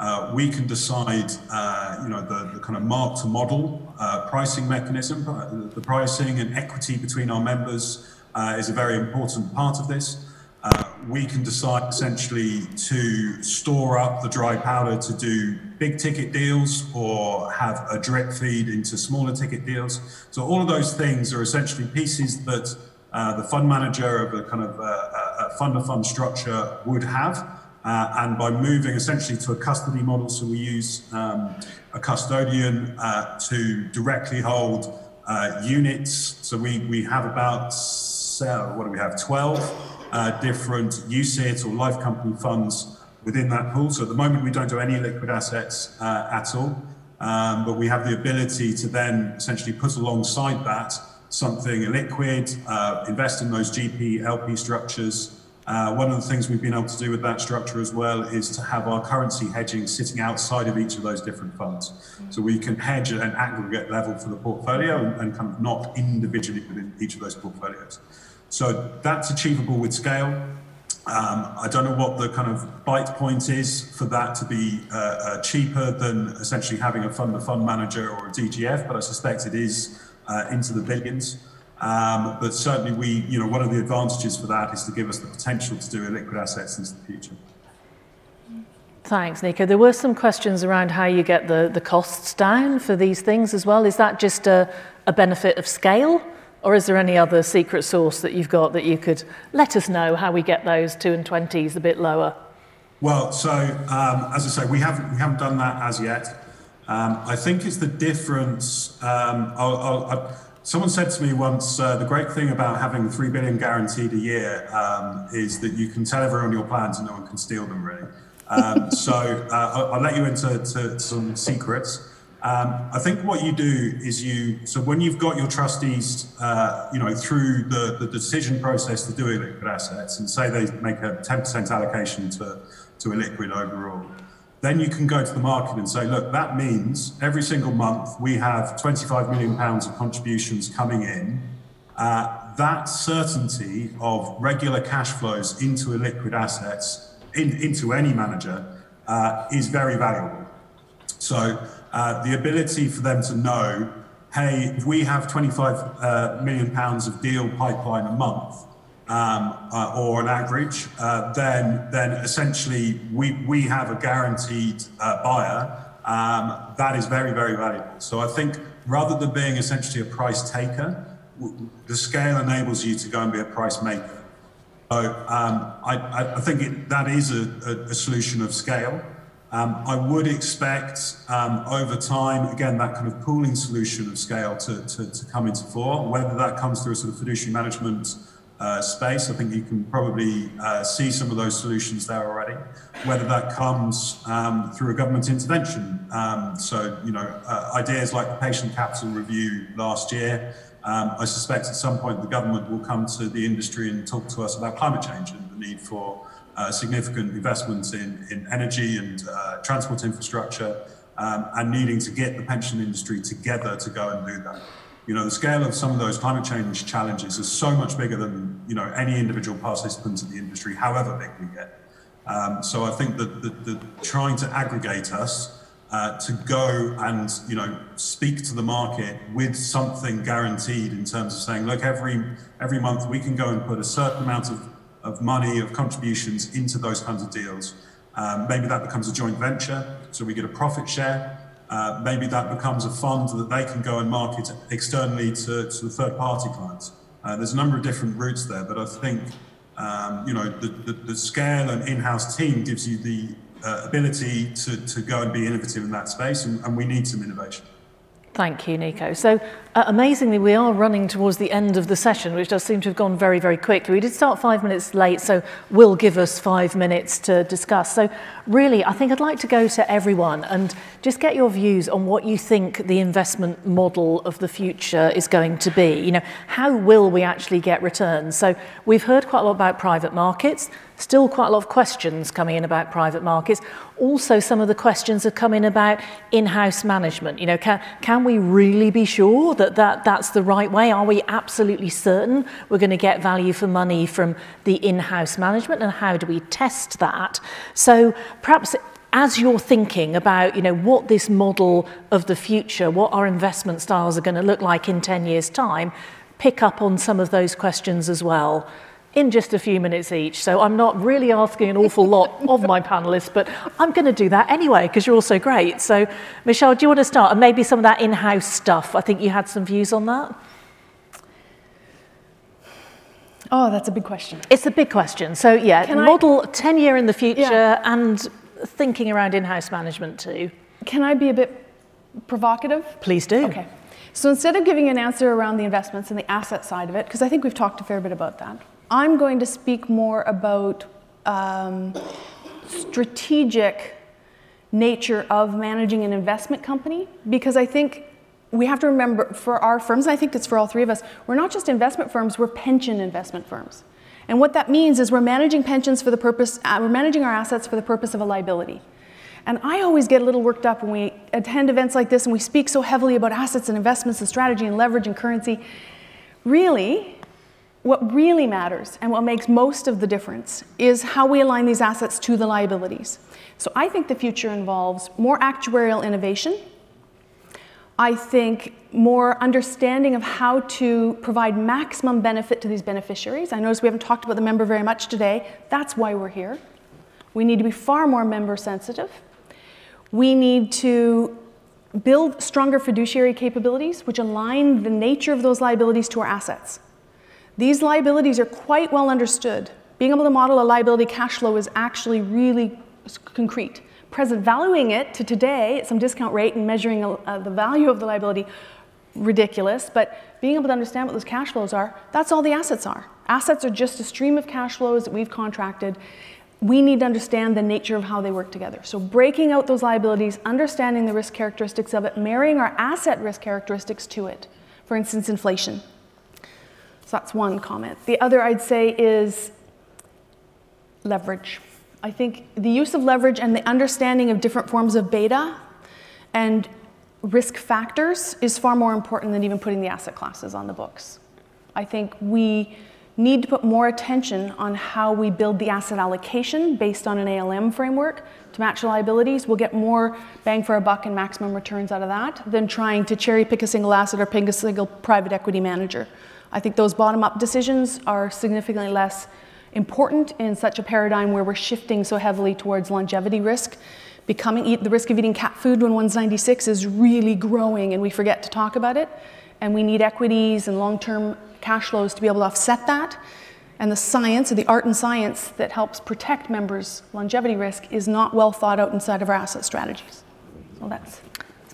Uh, we can decide, you know, the, the, kind of mark to model pricing mechanism, the pricing and equity between our members uh, is a very important part of this. Uh, we can decide essentially to store up the dry powder to do big ticket deals or have a drip feed into smaller ticket deals. So all of those things are essentially pieces that uh, the fund manager of a kind of uh, a fund of fund structure would have. Uh, and by moving essentially to a custody model, so we use um, a custodian uh, to directly hold uh, units. So we, we have about what do we have, 12 uh, different UCIT or life company funds within that pool. So at the moment, we don't do any liquid assets uh, at all, um, but we have the ability to then essentially put alongside that something liquid, uh, invest in those GP, LP structures. Uh, one of the things we've been able to do with that structure as well is to have our currency hedging sitting outside of each of those different funds. So we can hedge at an aggregate level for the portfolio and, and kind of not individually within each of those portfolios. So that's achievable with scale. Um, I don't know what the kind of bite point is for that to be uh, uh, cheaper than essentially having a fund of fund manager or a DGF, but I suspect it is uh, into the billions. Um, but certainly, we, you know, one of the advantages for that is to give us the potential to do illiquid assets into the future. Thanks, Nico. There were some questions around how you get the, the costs down for these things as well. Is that just a, a benefit of scale? Or is there any other secret sauce that you've got that you could let us know how we get those 2 and 20s a bit lower? Well, so um, as I say, we haven't, we haven't done that as yet. Um, I think it's the difference. Um, I'll, I'll, I, someone said to me once uh, the great thing about having 3 billion guaranteed a year um, is that you can tell everyone your plans and no one can steal them, really. Um, so uh, I'll, I'll, let you into some secrets. Um, I think what you do is you, so when you've got your trustees, uh, you know, through the, the decision process to do illiquid assets and say they make a 10% allocation to, to illiquid overall, then you can go to the market and say, look, that means every single month we have 25 million pounds of contributions coming in. Uh, that certainty of regular cash flows into illiquid assets, in, into any manager, uh, is very valuable. So uh, the ability for them to know, hey, we have 25 uh, million pounds of deal pipeline a month, um, uh, or an average, uh, then then essentially we we have a guaranteed uh, buyer. Um, that is very very valuable. So I think rather than being essentially a price taker, the scale enables you to go and be a price maker. So um, I, I, think it, that is a, a, solution of scale. Um, I would expect um, over time, again, that kind of pooling solution of scale to, to, to, come into fore, whether that comes through a sort of fiduciary management uh, space. I think you can probably uh, see some of those solutions there already, whether that comes um, through a government intervention. Um, so, you know, uh, ideas like the patient capital review last year, um, I suspect at some point the government will come to the industry and talk to us about climate change and the need for uh, significant investments in, in energy and uh, transport infrastructure um, and needing to get the pension industry together to go and do that. You know, the scale of some of those climate change challenges is so much bigger than, you know, any individual participants in the industry, however big we get. Um, so I think that the, the, trying to aggregate us uh, to go and you know speak to the market with something guaranteed in terms of saying, look, every every month we can go and put a certain amount of, of money of contributions into those kinds of deals. Um, maybe that becomes a joint venture, so we get a profit share. Uh, maybe that becomes a fund that they can go and market externally to, to third party clients. Uh, there's a number of different routes there, but I think um, you know the, the, the scale and in-house team gives you the uh, ability to, to go and be innovative in that space, and, and we need some innovation. Thank you, Nico. So uh, amazingly, we are running towards the end of the session, which does seem to have gone very, very quickly. We did start five minutes late, so we'll give us five minutes to discuss. So really, I think I'd like to go to everyone and just get your views on what you think the investment model of the future is going to be. You know, how will we actually get returns? So we've heard quite a lot about private markets. Still quite a lot of questions coming in about private markets. Also, some of the questions have come in about in-house management. You know, can, can we really be sure that, that that's the right way? Are we absolutely certain we're going to get value for money from the in-house management? And how do we test that? So perhaps as you're thinking about you know what this model of the future what our investment styles are going to look like in 10 years time pick up on some of those questions as well in just a few minutes each. So I'm not really asking an awful lot of my panelists, but I'm going to do that anyway because you're all so great. So, Michelle, do you want to start? And maybe some of that in house stuff. I think you had some views on that. Oh, that's a big question. It's a big question. So, yeah, Can model I... 10 year in the future yeah. and thinking around in house management too. Can I be a bit provocative? Please do. Okay. So instead of giving an answer around the investments and the asset side of it, because I think we've talked a fair bit about that, I'm going to speak more about um, strategic nature of managing an investment company because I think we have to remember for our firms, and I think it's for all three of us, we're not just investment firms, we're pension investment firms. And what that means is we're managing pensions for the purpose, uh, we're managing our assets for the purpose of a liability. And I always get a little worked up when we attend events like this and we speak so heavily about assets and investments and strategy and leverage and currency. Really, what really matters and what makes most of the difference is how we align these assets to the liabilities. So I think the future involves more actuarial innovation. I think more understanding of how to provide maximum benefit to these beneficiaries. I notice we haven't talked about the member very much today. That's why we're here. We need to be far more member sensitive. We need to build stronger fiduciary capabilities which align the nature of those liabilities to our assets. These liabilities are quite well understood. Being able to model a liability cash flow is actually really concrete. Present valuing it to today at some discount rate and measuring uh, the value of the liability, ridiculous, but being able to understand what those cash flows are, that's all the assets are. Assets are just a stream of cash flows that we've contracted. We need to understand the nature of how they work together. So breaking out those liabilities, understanding the risk characteristics of it, marrying our asset risk characteristics to it. For instance, inflation. So that's one comment. The other I'd say is leverage. I think the use of leverage and the understanding of different forms of beta and risk factors is far more important than even putting the asset classes on the books. I think we need to put more attention on how we build the asset allocation based on an ALM framework to match the liabilities. We'll get more bang for our buck and maximum returns out of that than trying to cherry pick a single asset or pick a single private equity manager. I think those bottom up decisions are significantly less important in such a paradigm where we're shifting so heavily towards longevity risk. Becoming the risk of eating cat food when one's 96 is really growing, and we forget to talk about it. And we need equities and long term cash flows to be able to offset that. And the science, or the art and science that helps protect members' longevity risk, is not well thought out inside of our asset strategies. So that's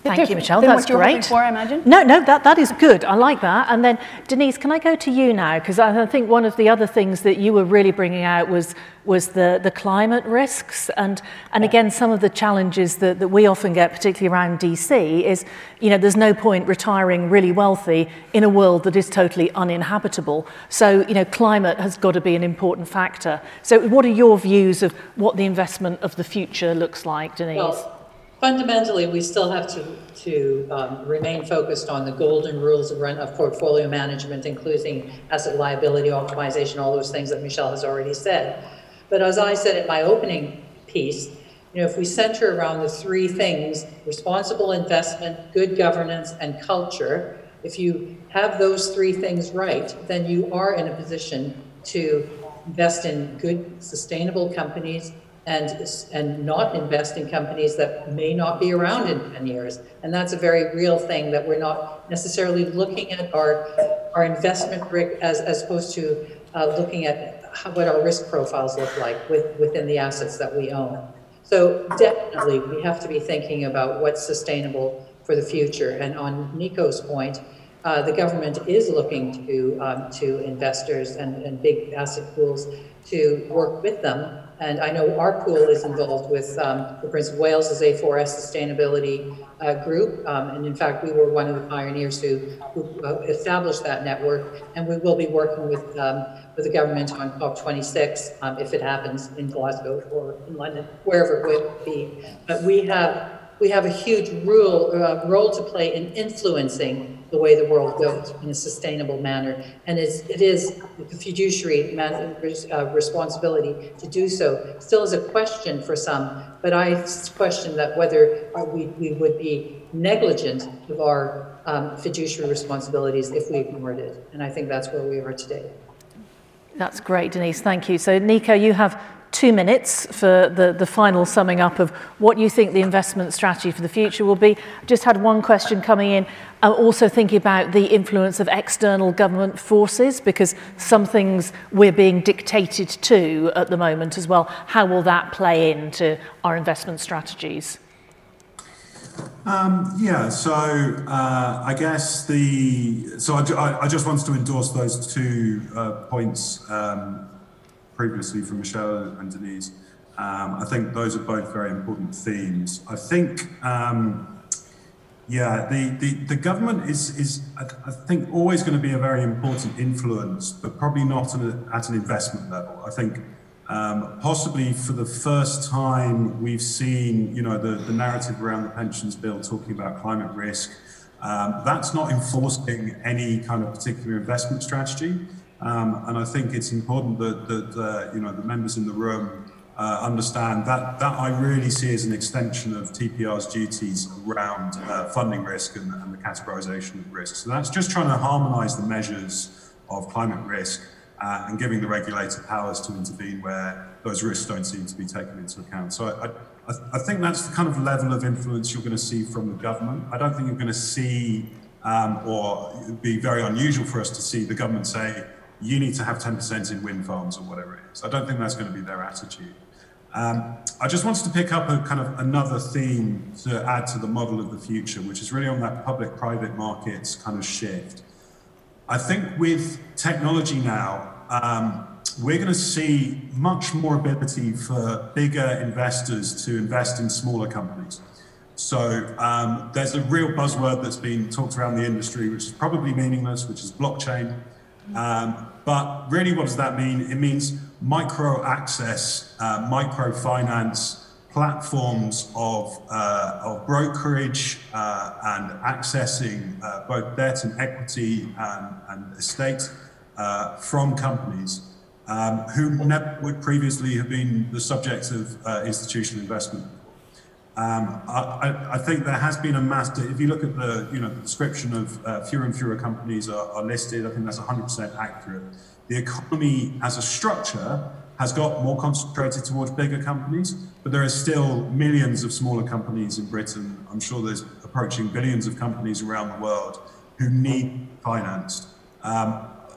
Thank you, Michelle. That's great. For, I imagine. No, no, that, that is good. I like that. And then, Denise, can I go to you now? Because I think one of the other things that you were really bringing out was was the, the climate risks. And, and again, some of the challenges that, that we often get, particularly around DC, is, you know, there's no point retiring really wealthy in a world that is totally uninhabitable. So, you know, climate has got to be an important factor. So what are your views of what the investment of the future looks like, Denise? Well, fundamentally, we still have to, to um, remain focused on the golden rules of, of portfolio management, including asset liability optimization, all those things that Michelle has already said. But as I said in my opening piece, you know, if we center around the three things, responsible investment, good governance, and culture, if you have those three things right, then you are in a position to invest in good, sustainable companies and, and not invest in companies that may not be around in 10 years. And that's a very real thing that we're not necessarily looking at our, our investment as, as opposed to uh, looking at how, what our risk profiles look like with, within the assets that we own. So definitely we have to be thinking about what's sustainable for the future. And on Nico's point, uh, the government is looking to, um, to investors and, and big asset pools to work with them and I know our pool is involved with um, the Prince of Wales' A4S sustainability uh, group. Um, and in fact, we were one of the pioneers who, who uh, established that network. And we will be working with, um, with the government on COP26 um, if it happens in Glasgow or in London, wherever it would be. But we have we have a huge rule, uh, role to play in influencing the way the world goes in a sustainable manner. And it's, it is the fiduciary uh, responsibility to do so. Still is a question for some, but I question that whether we, we would be negligent of our um, fiduciary responsibilities if we ignored it. And I think that's where we are today. That's great, Denise. Thank you. So, Nico, you have two minutes for the, the final summing up of what you think the investment strategy for the future will be. Just had one question coming in. I'm also thinking about the influence of external government forces because some things we're being dictated to at the moment as well. How will that play into our investment strategies? Um, yeah, so uh, I guess the so I, I, just wanted to endorse those two uh, points um, previously from Michelle and Denise. Um, I think those are both very important themes. I think, um, yeah, the, the, the government is, is, I think, always going to be a very important influence, but probably not at, at an investment level. I think um, possibly for the first time we've seen, you know, the, the narrative around the pensions bill talking about climate risk. Um, that's not enforcing any kind of particular investment strategy. Um, and I think it's important that, that uh, you know, the members in the room uh, understand that that I really see as an extension of TPR's duties around uh, funding risk and, and, the categorization of risk. So that's just trying to harmonize the measures of climate risk uh, and giving the regulator powers to intervene where those risks don't seem to be taken into account. So I, I, I think that's the kind of level of influence you're going to see from the government. I don't think you're going to see, um, or it'd be very unusual for us to see the government say, you need to have 10% in wind farms or whatever it is. I don't think that's going to be their attitude. Um, I just wanted to pick up a kind of another theme to add to the model of the future, which is really on that public-private markets kind of shift. I think with technology now, um, we're going to see much more ability for bigger investors to invest in smaller companies. So um, there's a real buzzword that's been talked around the industry, which is probably meaningless, which is blockchain. Um, but really, what does that mean? It means micro access, uh, micro finance platforms of, uh, of brokerage uh, and accessing uh, both debt and equity and, and estate uh, from companies um, who never would previously have been the subject of uh, institutional investment. Um, I, I, think there has been a master, if you look at the, you know, the description of uh, fewer and fewer companies are, are listed, I think that's 100% accurate. The economy as a structure has got more concentrated towards bigger companies, but there are still millions of smaller companies in Britain. I'm sure there's approaching billions of companies around the world who need financed. Um,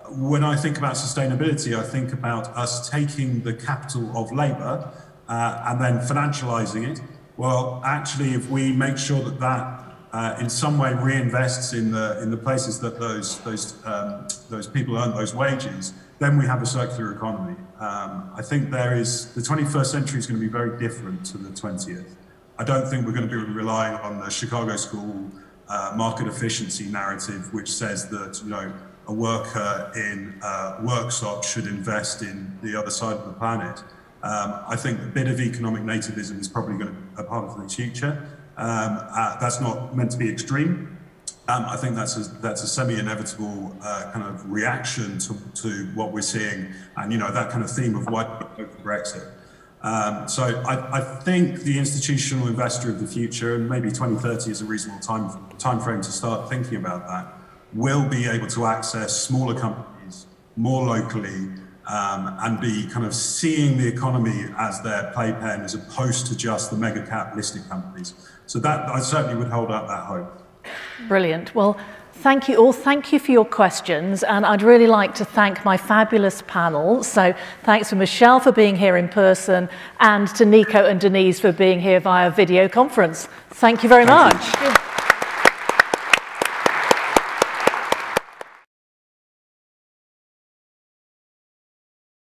when I think about sustainability, I think about us taking the capital of labour uh, and then financialising it. Well, actually, if we make sure that that uh, in some way reinvests in the in the places that those those um, those people earn those wages, then we have a circular economy. Um, I think there is the 21st century is going to be very different to the 20th. I don't think we're going to be relying on the Chicago School uh, market efficiency narrative, which says that you know a worker in a workshop should invest in the other side of the planet. Um, I think a bit of economic nativism is probably going to be a part of the future. Um, uh, that's not meant to be extreme. Um, I think that's a, that's a semi-inevitable uh, kind of reaction to, to what we're seeing, and you know that kind of theme of why Brexit. Um, so I, I, think the institutional investor of the future, and maybe 2030 is a reasonable time, time frame to start thinking about that, will be able to access smaller companies more locally um, and be kind of seeing the economy as their playpen as opposed to just the mega cap listed companies. So that I certainly would hold up that hope. Brilliant. Well, Thank you all. Thank you for your questions. And I'd really like to thank my fabulous panel. So thanks to Michelle for being here in person and to Nico and Denise for being here via video conference. Thank you very thank much. You.